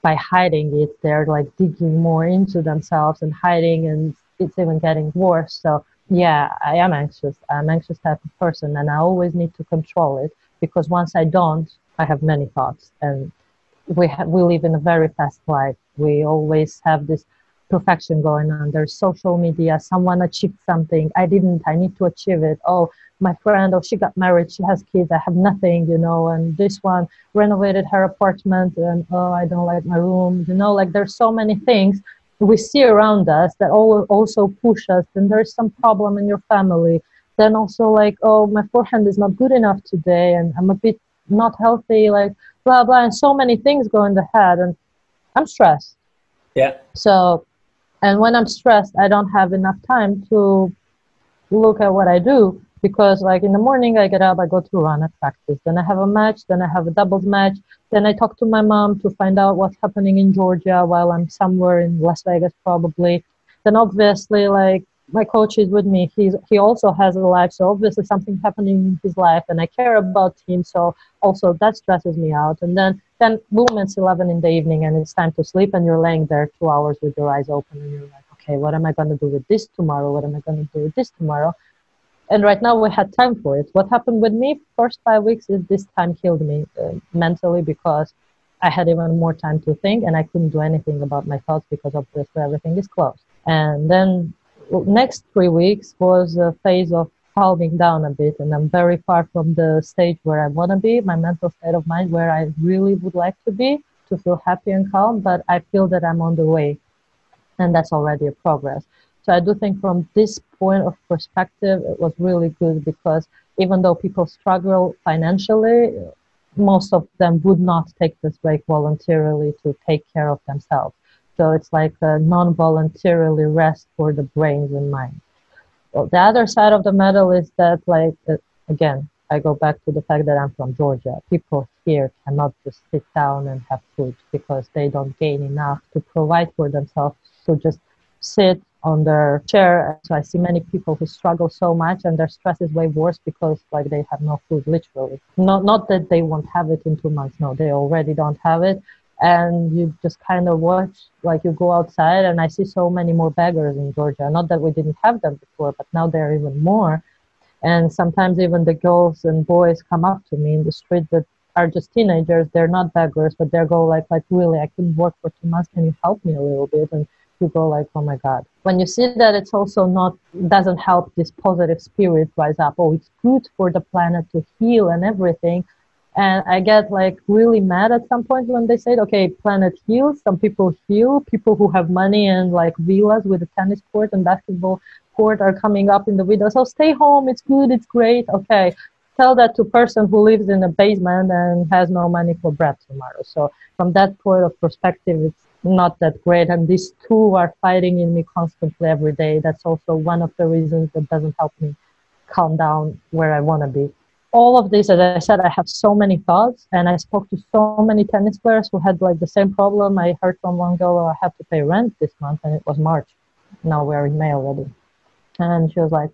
by hiding it, they're like digging more into themselves and hiding, and it's even getting worse. So, yeah, I am anxious. I'm anxious type of person, and I always need to control it because once I don't, I have many thoughts, and we ha- we live in a very fast life. We always have this perfection going on. There's social media. Someone achieved something. I didn't. I need to achieve it. Oh, my friend. Oh, she got married. She has kids. I have nothing. You know. And this one renovated her apartment. And oh, I don't like my room. You know. Like there's so many things we see around us that all also push us. And there's some problem in your family. Then also like, oh, my forehand is not good enough today, and I'm a bit not healthy, like blah blah, and so many things go in the head, and I'm stressed. Yeah. So, and when I'm stressed, I don't have enough time to look at what I do because, like in the morning, I get up, I go to run, I practice, then I have a match, then I have a doubles match, then I talk to my mom to find out what's happening in Georgia while I'm somewhere in Las Vegas, probably. Then obviously, like my coach is with me. He's he also has a life, so obviously something happening in his life, and I care about him. So also that stresses me out. And then then boom, it's eleven in the evening, and it's time to sleep, and you're laying there two hours with your eyes open, and you're like, okay, what am I going to do with this tomorrow? What am I going to do with this tomorrow? And right now we had time for it. What happened with me first five weeks is this time healed me uh, mentally because I had even more time to think, and I couldn't do anything about my thoughts because obviously everything is closed. And then next three weeks was a phase of calming down a bit and i'm very far from the stage where i want to be my mental state of mind where i really would like to be to feel happy and calm but i feel that i'm on the way and that's already a progress. So i do think from this point of perspective it was really good because even though people struggle financially most of them would not take this break voluntarily to take care of themselves so it's like a non-voluntarily rest for the brains and mind. Well, the other side of the medal is that, like, uh, again, I go back to the fact that I'm from Georgia. People here cannot just sit down and have food because they don't gain enough to provide for themselves. So just sit on their chair. So I see many people who struggle so much and their stress is way worse because like they have no food literally. Not not that they won't have it in two months. No, they already don't have it and you just kind of watch like you go outside and i see so many more beggars in georgia. Not that we didn't have them before but now there are even more. And sometimes even the girls and boys come up to me in the street that are just teenagers. They're not beggars but they go like like really? I couldn't work for two months. Can you help me a little bit? And you go like oh my god. When you see that it's also not doesn't help this positive spirit rise up. Oh it's good for the planet to heal and everything and I get like really mad at some point when they say, okay, planet heals. Some people heal. People who have money and like villas with a tennis court and basketball court are coming up in the window. So stay home. It's good. It's great. Okay. Tell that to person who lives in a basement and has no money for bread tomorrow. So from that point of perspective, it's not that great. And these two are fighting in me constantly every day. That's also one of the reasons that doesn't help me calm down where I want to be. All of this, as I said, I have so many thoughts, and I spoke to so many tennis players who had like the same problem. I heard from one girl, oh, I have to pay rent this month, and it was March. Now we're in May already. And she was like,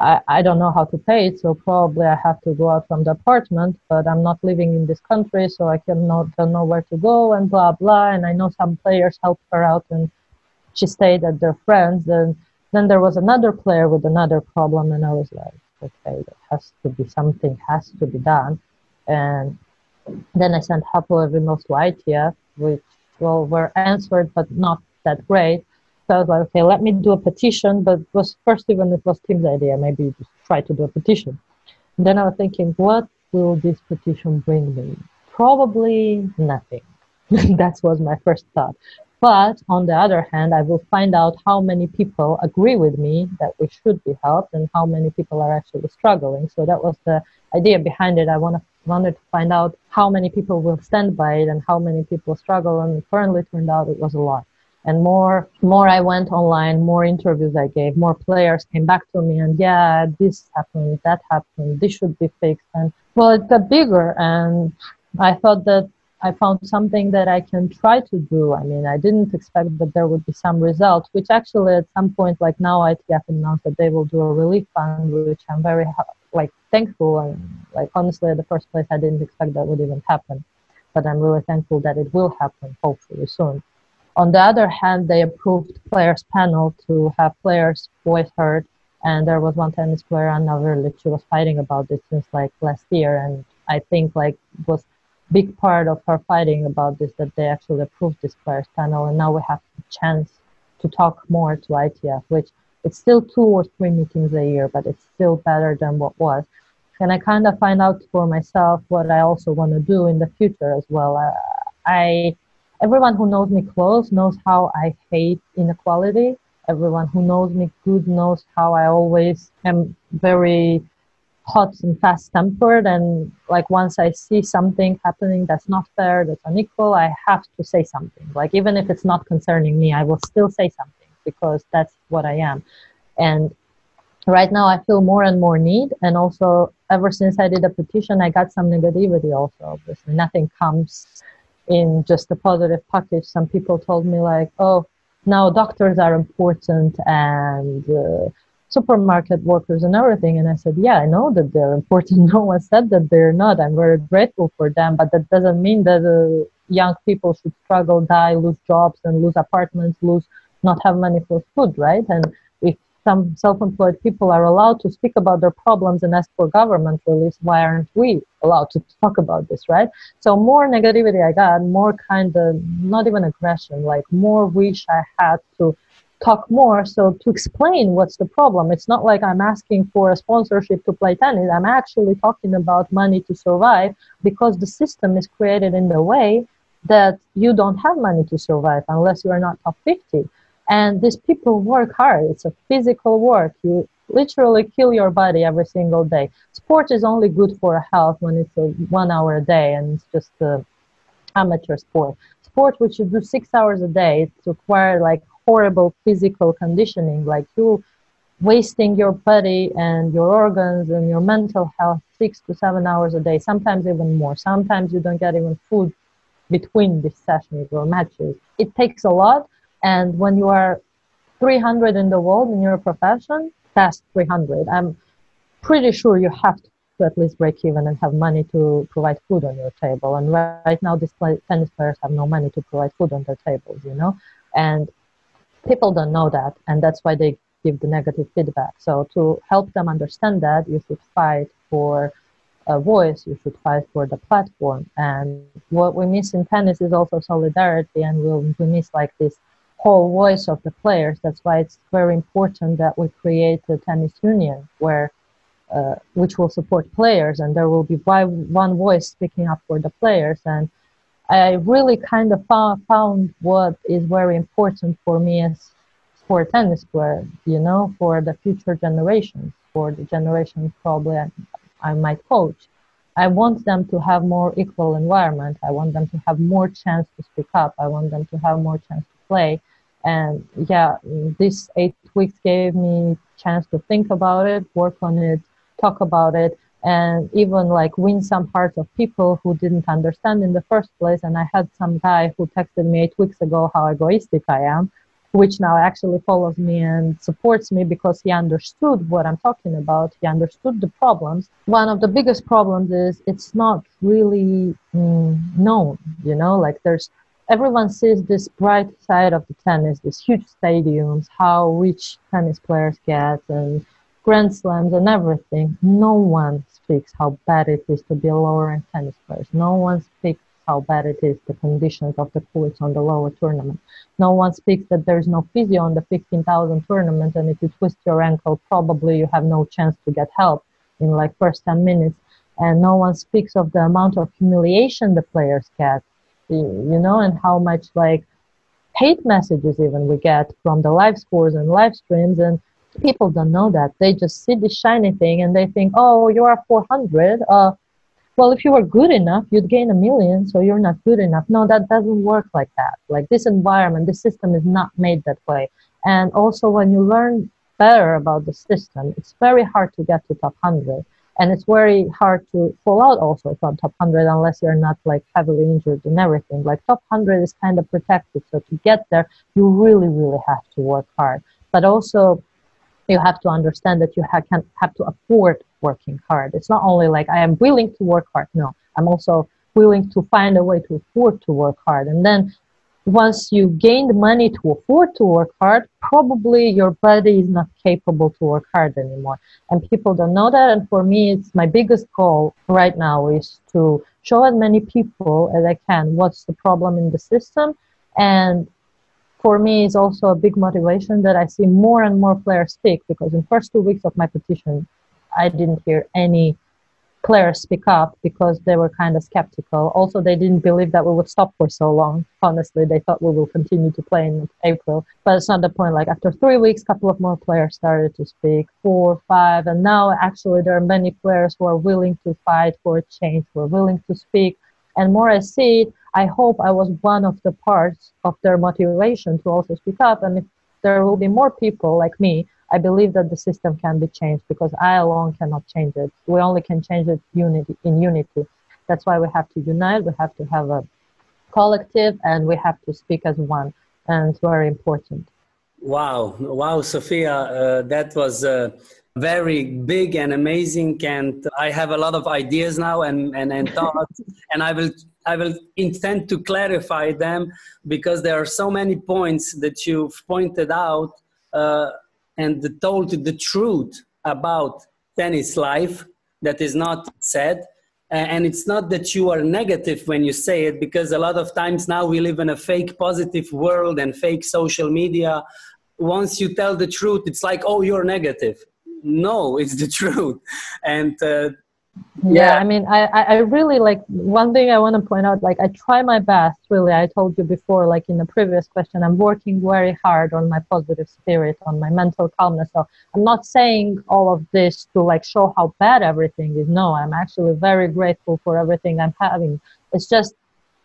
I, I don't know how to pay it, so probably I have to go out from the apartment, but I'm not living in this country, so I cannot don't know where to go and blah blah. And I know some players helped her out and she stayed at their friends. And then there was another player with another problem, and I was like, okay, that has to be something has to be done. And then I sent couple of emails to ITF, which well were answered but not that great. So I was like, okay, let me do a petition. But was first even it was Tim's idea, maybe just try to do a petition. And then I was thinking, what will this petition bring me? Probably nothing. that was my first thought. But on the other hand, I will find out how many people agree with me that we should be helped and how many people are actually struggling. So that was the idea behind it. I want to, wanted to find out how many people will stand by it and how many people struggle. And currently turned out it was a lot and more more i went online more interviews i gave more players came back to me and yeah this happened that happened this should be fixed and well it got bigger and i thought that i found something that i can try to do i mean i didn't expect that there would be some result which actually at some point like now itf announced that they will do a relief fund which i'm very like thankful and like honestly at the first place i didn't expect that would even happen but i'm really thankful that it will happen hopefully soon on the other hand, they approved players panel to have players' voice heard. And there was one tennis player, Ana Vrljić, she was fighting about this since like last year. And I think like was big part of her fighting about this that they actually approved this players panel. And now we have the chance to talk more to ITF, which it's still two or three meetings a year, but it's still better than what was. And I kind of find out for myself what I also want to do in the future as well. Uh, I everyone who knows me close knows how I hate inequality. Everyone who knows me good knows how I always am very hot and fast tempered. And like once I see something happening that's not fair, that's unequal, I have to say something. Like even if it's not concerning me, I will still say something because that's what I am. And right now I feel more and more need. And also, ever since I did a petition, I got some negativity also. Obviously, nothing comes in just a positive package. Some people told me like, oh, now doctors are important and uh, supermarket workers and everything. And I said, yeah, I know that they're important. No one said that they're not. I'm very grateful for them, but that doesn't mean that uh, young people should struggle, die, lose jobs, and lose apartments, lose not have money for food, right? And if some self-employed people are allowed to speak about their problems and ask for government relief why aren't we allowed to talk about this right so more negativity i got more kind of not even aggression like more wish i had to talk more so to explain what's the problem it's not like i'm asking for a sponsorship to play tennis i'm actually talking about money to survive because the system is created in the way that you don't have money to survive unless you are not top 50 and these people work hard. It's a physical work. You literally kill your body every single day. Sport is only good for health when it's a one hour a day and it's just a amateur sport. Sport which you do six hours a day, it requires like horrible physical conditioning, like you wasting your body and your organs and your mental health six to seven hours a day, sometimes even more. Sometimes you don't get even food between these sessions or matches. It takes a lot and when you are 300 in the world in your profession, past 300, I'm pretty sure you have to at least break even and have money to provide food on your table. And right now, these tennis players have no money to provide food on their tables, you know? And people don't know that. And that's why they give the negative feedback. So to help them understand that, you should fight for a voice, you should fight for the platform. And what we miss in tennis is also solidarity, and we'll, we miss like this whole voice of the players. That's why it's very important that we create a tennis union where uh, which will support players and there will be one voice speaking up for the players and I really kind of found, found what is very important for me as for tennis player, you know, for the future generations, for the generations probably I, I might coach. I want them to have more equal environment. I want them to have more chance to speak up. I want them to have more chance to play. And yeah, this eight weeks gave me chance to think about it, work on it, talk about it, and even like win some hearts of people who didn't understand in the first place. And I had some guy who texted me eight weeks ago how egoistic I am, which now actually follows me and supports me because he understood what I'm talking about. He understood the problems. One of the biggest problems is it's not really mm, known, you know, like there's everyone sees this bright side of the tennis, these huge stadiums, how rich tennis players get, and Grand Slams and everything. No one speaks how bad it is to be a lower rank tennis player. No one speaks how bad it is, the conditions of the courts on the lower tournament. No one speaks that there's no physio on the 15,000 tournament, and if you twist your ankle, probably you have no chance to get help in like first 10 minutes. And no one speaks of the amount of humiliation the players get you know, and how much like hate messages even we get from the live scores and live streams and people don't know that. They just see this shiny thing and they think oh you are 400 uh well if you were good enough you'd gain a million so you're not good enough. No that doesn't work like that. Like this environment this system is not made that way. And also when you learn better about the system it's very hard to get to top 100 and it's very hard to fall out also from top 100 unless you're not like heavily injured and everything. Like top 100 is kind of protected so to get there you really really have to work hard. But also you have to understand that you have, can have to afford working hard it's not only like i am willing to work hard no i'm also willing to find a way to afford to work hard and then once you gain the money to afford to work hard, probably your body is not capable to work hard anymore. And people don't know that. And for me, it's my biggest goal right now is to show as many people as I can what's the problem in the system. And for me, it's also a big motivation that I see more and more players speak because in first two weeks of my petition, I didn't hear any players speak up because they were kind of skeptical. Also, they didn't believe that we would stop for so long. Honestly, they thought we will continue to play in April. But it's not the point. Like after three weeks, a couple of more players started to speak, four, five, and now actually there are many players who are willing to fight for a change, who are willing to speak. And more I see it, I hope I was one of the parts of their motivation to also speak up. And if there will be more people like me I believe that the system can be changed because I alone cannot change it. We only can change it unity in unity. That's why we have to unite. We have to have a collective, and we have to speak as one. And it's very important. Wow, wow, Sofia, uh, that was uh, very big and amazing. And I have a lot of ideas now and and, and thoughts, and I will I will intend to clarify them because there are so many points that you've pointed out. Uh, and told the truth about tennis life that is not said and it's not that you are negative when you say it because a lot of times now we live in a fake positive world and fake social media once you tell the truth it's like oh you're negative no it's the truth. And uh, yeah. yeah. I mean I, I really like one thing i want to point out like i try my best really i told you before like in the previous question i'm working very hard on my positive spirit on my mental calmness. So i'm not saying all of this to like show how bad everything is. No i'm actually very grateful for everything i'm having. It's just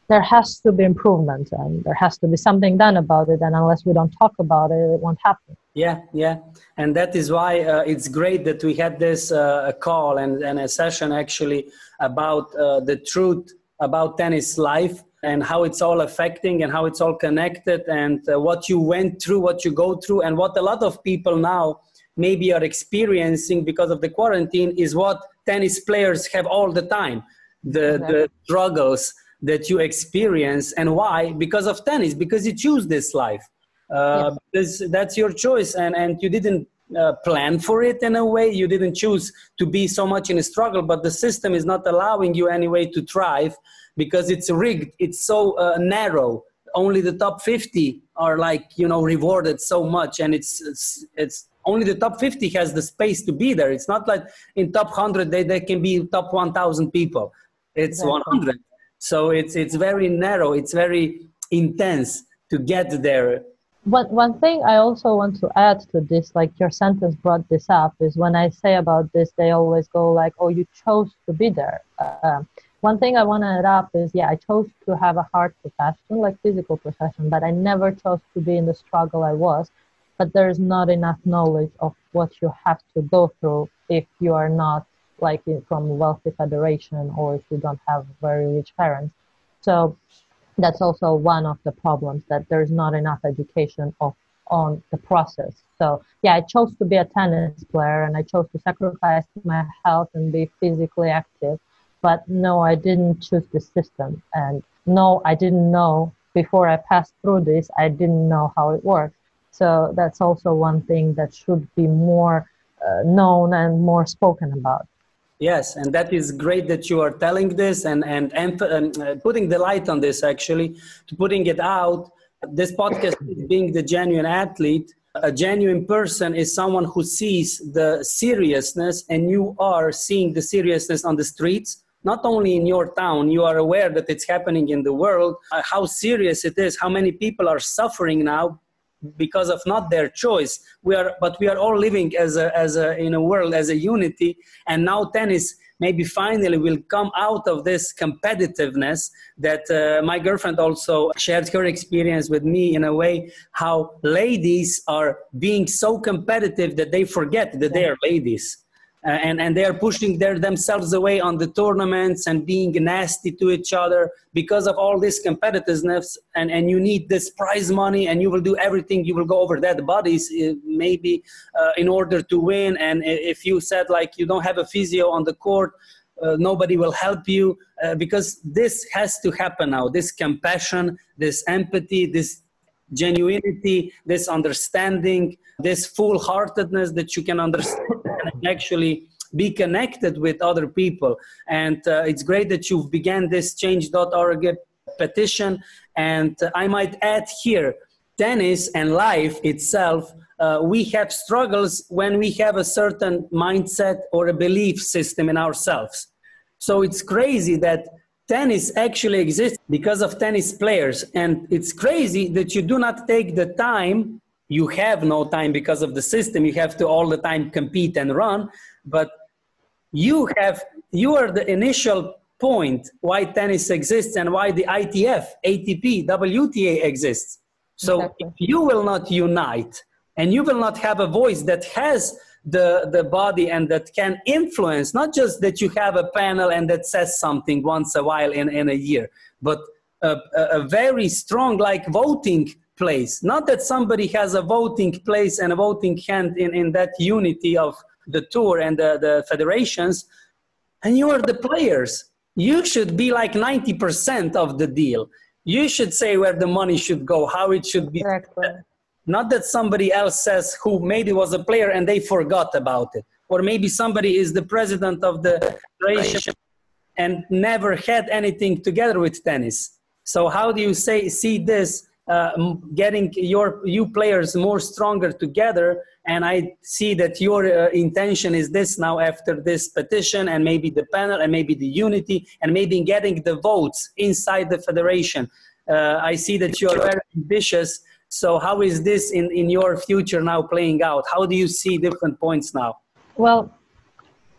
there has to be improvement and there has to be something done about it and unless we don't talk about it it won't happen. Yeah yeah. And that is why uh, it's great that we had this uh, call and, and a session actually about uh, the truth about tennis life and how it's all affecting and how it's all connected and uh, what you went through what you go through and what a lot of people now maybe are experiencing because of the quarantine is what tennis players have all the time. The, the struggles that you experience and why? Because of tennis because you choose this life. Uh, yes. because that's your choice and and you didn't uh, plan for it in a way. You didn't choose to be so much in a struggle but the system is not allowing you anyway to thrive because it's rigged. It's so uh, narrow. Only the top 50 are like you know rewarded so much and it's it's, it's only the top 50 has the space to be there. It's not like in top 100 they, they can be top 1000 people. It's exactly. 100 so it's it's very narrow it's very intense to get there one, one thing I also want to add to this, like your sentence brought this up, is when I say about this, they always go like, "Oh, you chose to be there." Uh, one thing I want to add up is, yeah, I chose to have a hard profession, like physical profession, but I never chose to be in the struggle I was. But there's not enough knowledge of what you have to go through if you are not like from wealthy federation or if you don't have very rich parents. So that's also one of the problems that there's not enough education of on the process. So yeah, I chose to be a tennis player and I chose to sacrifice my health and be physically active. But no, I didn't choose the system. And no, I didn't know before I passed through this, I didn't know how it works. So that's also one thing that should be more uh, known and more spoken about. Yes, and that is great that you are telling this and and, and uh, putting the light on this. Actually, to putting it out. This podcast being the genuine athlete. A genuine person is someone who sees the seriousness, and you are seeing the seriousness on the streets. Not only in your town, you are aware that it's happening in the world. Uh, how serious it is. How many people are suffering now because of not their choice. We are but we are all living as a as a in a world as a unity. And now tennis maybe finally will come out of this competitiveness that uh, my girlfriend also shared her experience with me in a way how ladies are being so competitive that they forget that they are ladies and, and they are pushing their themselves away on the tournaments and being nasty to each other because of all this competitiveness. And, and you need this prize money and you will do everything. You will go over dead bodies uh, maybe uh, in order to win. And if you said like you don't have a physio on the court uh, nobody will help you uh, because this has to happen now. This compassion this empathy this genuinity this understanding this full heartedness that you can understand and actually be connected with other people. And uh, it's great that you've began this change.org petition. And uh, I might add here, tennis and life itself, uh, we have struggles when we have a certain mindset or a belief system in ourselves. So it's crazy that tennis actually exists because of tennis players. And it's crazy that you do not take the time you have no time because of the system you have to all the time compete and run but you have you are the initial point why tennis exists and why the ITF, ATP, WTA exists. So exactly. if you will not unite and you will not have a voice that has the, the body and that can influence, not just that you have a panel and that says something once a while in, in a year, but a, a very strong like voting place. Not that somebody has a voting place and a voting hand in, in that unity of the tour and the, the federations, and you are the players. You should be like 90% of the deal. You should say where the money should go, how it should be. Exactly. Not that somebody else says who maybe was a player and they forgot about it. Or maybe somebody is the president of the federation and never had anything together with tennis. So how do you say see this uh, getting your you players more stronger together and i see that your uh, intention is this now after this petition and maybe the panel and maybe the unity and maybe getting the votes inside the federation uh, i see that you are very ambitious so how is this in, in your future now playing out how do you see different points now well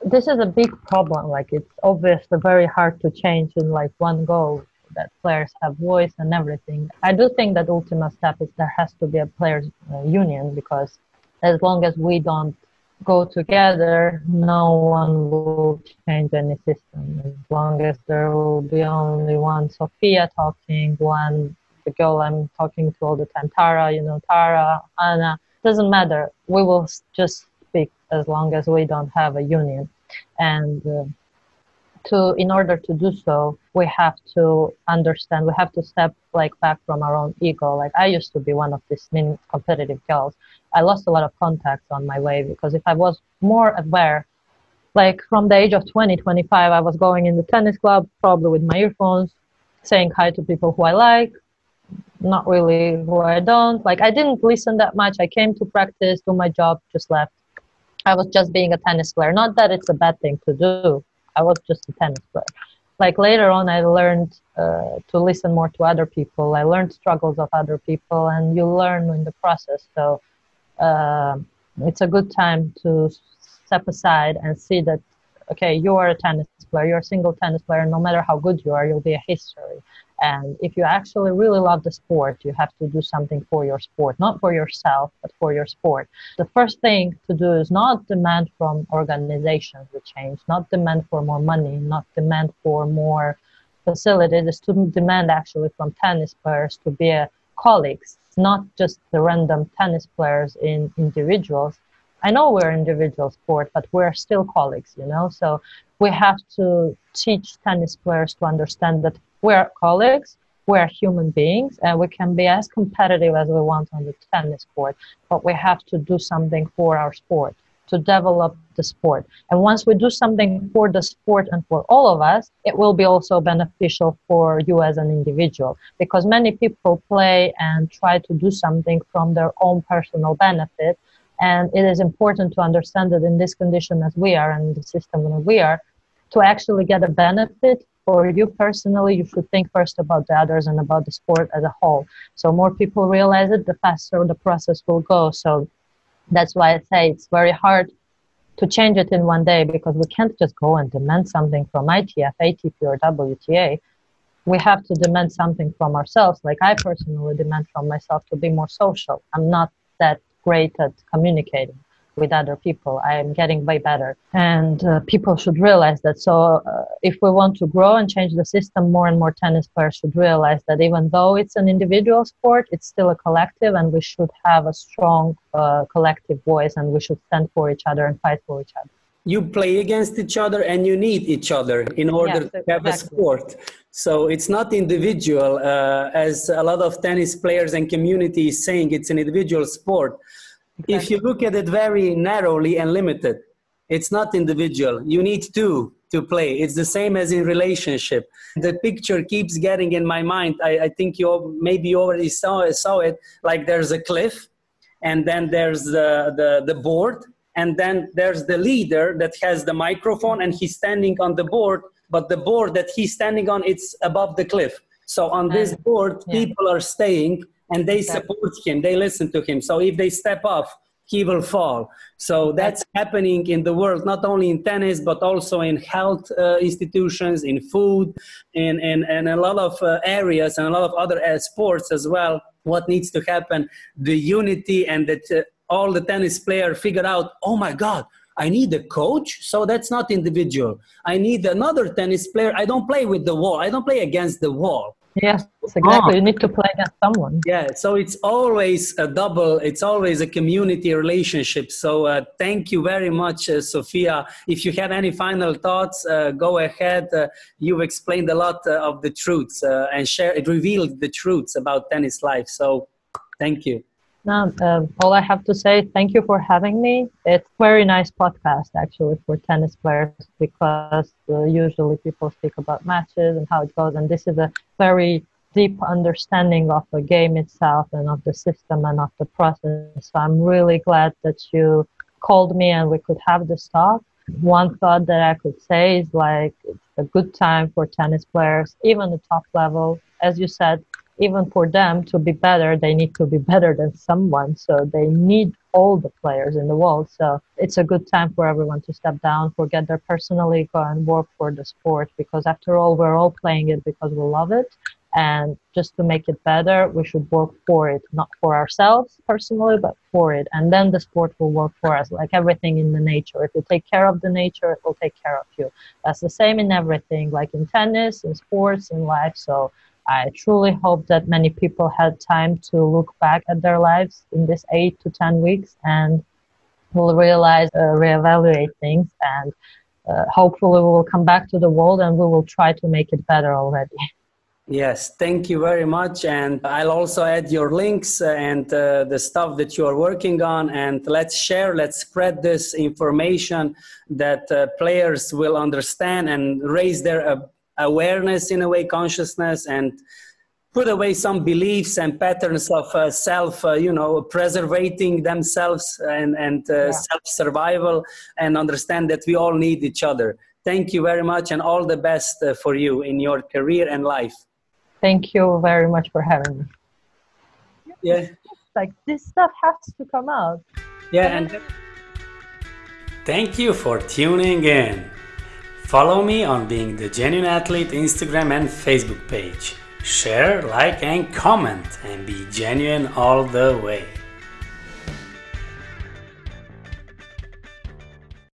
this is a big problem like it's obviously very hard to change in like one go that players have voice and everything. I do think that ultimate step is there has to be a players uh, union because as long as we don't go together, no one will change any system. As long as there will be only one Sofia talking, one the girl I'm talking to all the time, Tara, you know, Tara, Anna, doesn't matter. We will just speak as long as we don't have a union. And uh, to in order to do so we have to understand we have to step like back from our own ego like i used to be one of these mean competitive girls i lost a lot of contacts on my way because if i was more aware like from the age of 20 25 i was going in the tennis club probably with my earphones saying hi to people who i like not really who i don't. Like i didn't listen that much. I came to practice do my job just left. I was just being a tennis player. Not that it's a bad thing to do. I was just a tennis player. like later on i learned uh, to listen more to other people. I learned struggles of other people and you learn in the process. So uh, it's a good time to step aside and see that okay you are a tennis player. You're a single tennis player. No matter how good you are you'll be a history and if you actually really love the sport, you have to do something for your sport, not for yourself, but for your sport. The first thing to do is not demand from organizations the change, not demand for more money, not demand for more facilities, is to demand actually from tennis players to be colleagues, not just the random tennis players in individuals. I know we're individual sport, but we're still colleagues, you know. So we have to teach tennis players to understand that we're colleagues, we're human beings, and we can be as competitive as we want on the tennis court, but we have to do something for our sport to develop the sport. And once we do something for the sport and for all of us, it will be also beneficial for you as an individual because many people play and try to do something from their own personal benefit. And it is important to understand that in this condition as we are and the system that we are, to actually get a benefit for you personally, you should think first about the others and about the sport as a whole. So more people realize it, the faster the process will go. So that's why I say it's very hard to change it in one day because we can't just go and demand something from ITF, ATP, or WTA. We have to demand something from ourselves. Like I personally demand from myself to be more social. I'm not that great at communicating with other people. I am getting way better. And uh, people should realize that. So, uh, if we want to grow and change the system, more and more tennis players should realize that even though it's an individual sport, it's still a collective, and we should have a strong uh, collective voice and we should stand for each other and fight for each other. You play against each other and you need each other in order yes, to have exactly. a sport. So it's not individual, uh, as a lot of tennis players and community is saying it's an individual sport Exactly. If you look at it very narrowly and limited, it's not individual. You need two to play. It's the same as in relationship. The picture keeps getting in my mind. I, I think you maybe you already saw, saw it. Like there's a cliff, and then there's the, the, the board, and then there's the leader that has the microphone, and he's standing on the board. But the board that he's standing on, it's above the cliff. So on this board, yeah. people are staying and they support him, they listen to him. So if they step off, he will fall. So that's happening in the world, not only in tennis, but also in health uh, institutions, in food, in, in, in a lot of uh, areas and a lot of other uh, sports as well. What needs to happen? The unity and that uh, all the tennis player figure out, oh my God, I need a coach. So that's not individual. I need another tennis player. I don't play with the wall. I don't play against the wall. Yes, exactly. Oh. You need to play against someone. Yeah, so it's always a double, it's always a community relationship. So uh, thank you very much, uh, Sofia. If you have any final thoughts, uh, go ahead. Uh, you've explained a lot uh, of the truths uh, and share, it revealed the truths about tennis life. So thank you. No, um, all I have to say, thank you for having me. It's very nice podcast actually for tennis players because uh, usually people speak about matches and how it goes, and this is a very deep understanding of the game itself and of the system and of the process. So I'm really glad that you called me and we could have this talk. One thought that I could say is like it's a good time for tennis players, even the top level. As you said, even for them to be better, they need to be better than someone. So they need all the players in the world. So it's a good time for everyone to step down, forget their personal ego, and work for the sport. Because after all, we're all playing it because we love it. And just to make it better, we should work for it, not for ourselves personally, but for it. And then the sport will work for us, like everything in the nature. If you take care of the nature, it will take care of you. That's the same in everything, like in tennis, in sports, in life. So I truly hope that many people had time to look back at their lives in this eight to 10 weeks and will realize, uh, reevaluate things, and uh, hopefully we will come back to the world and we will try to make it better already. Yes, thank you very much. And I'll also add your links and uh, the stuff that you are working on. And let's share, let's spread this information that uh, players will understand and raise their uh, awareness in a way, consciousness, and put away some beliefs and patterns of uh, self, uh, you know, preserving themselves and, and uh, yeah. self survival and understand that we all need each other. thank you very much and all the best uh, for you in your career and life. Thank you very much for having me. Yeah. Like this stuff has to come out. Yeah, and thank you for tuning in. Follow me on Being the Genuine Athlete Instagram and Facebook page. Share, like, and comment, and be genuine all the way.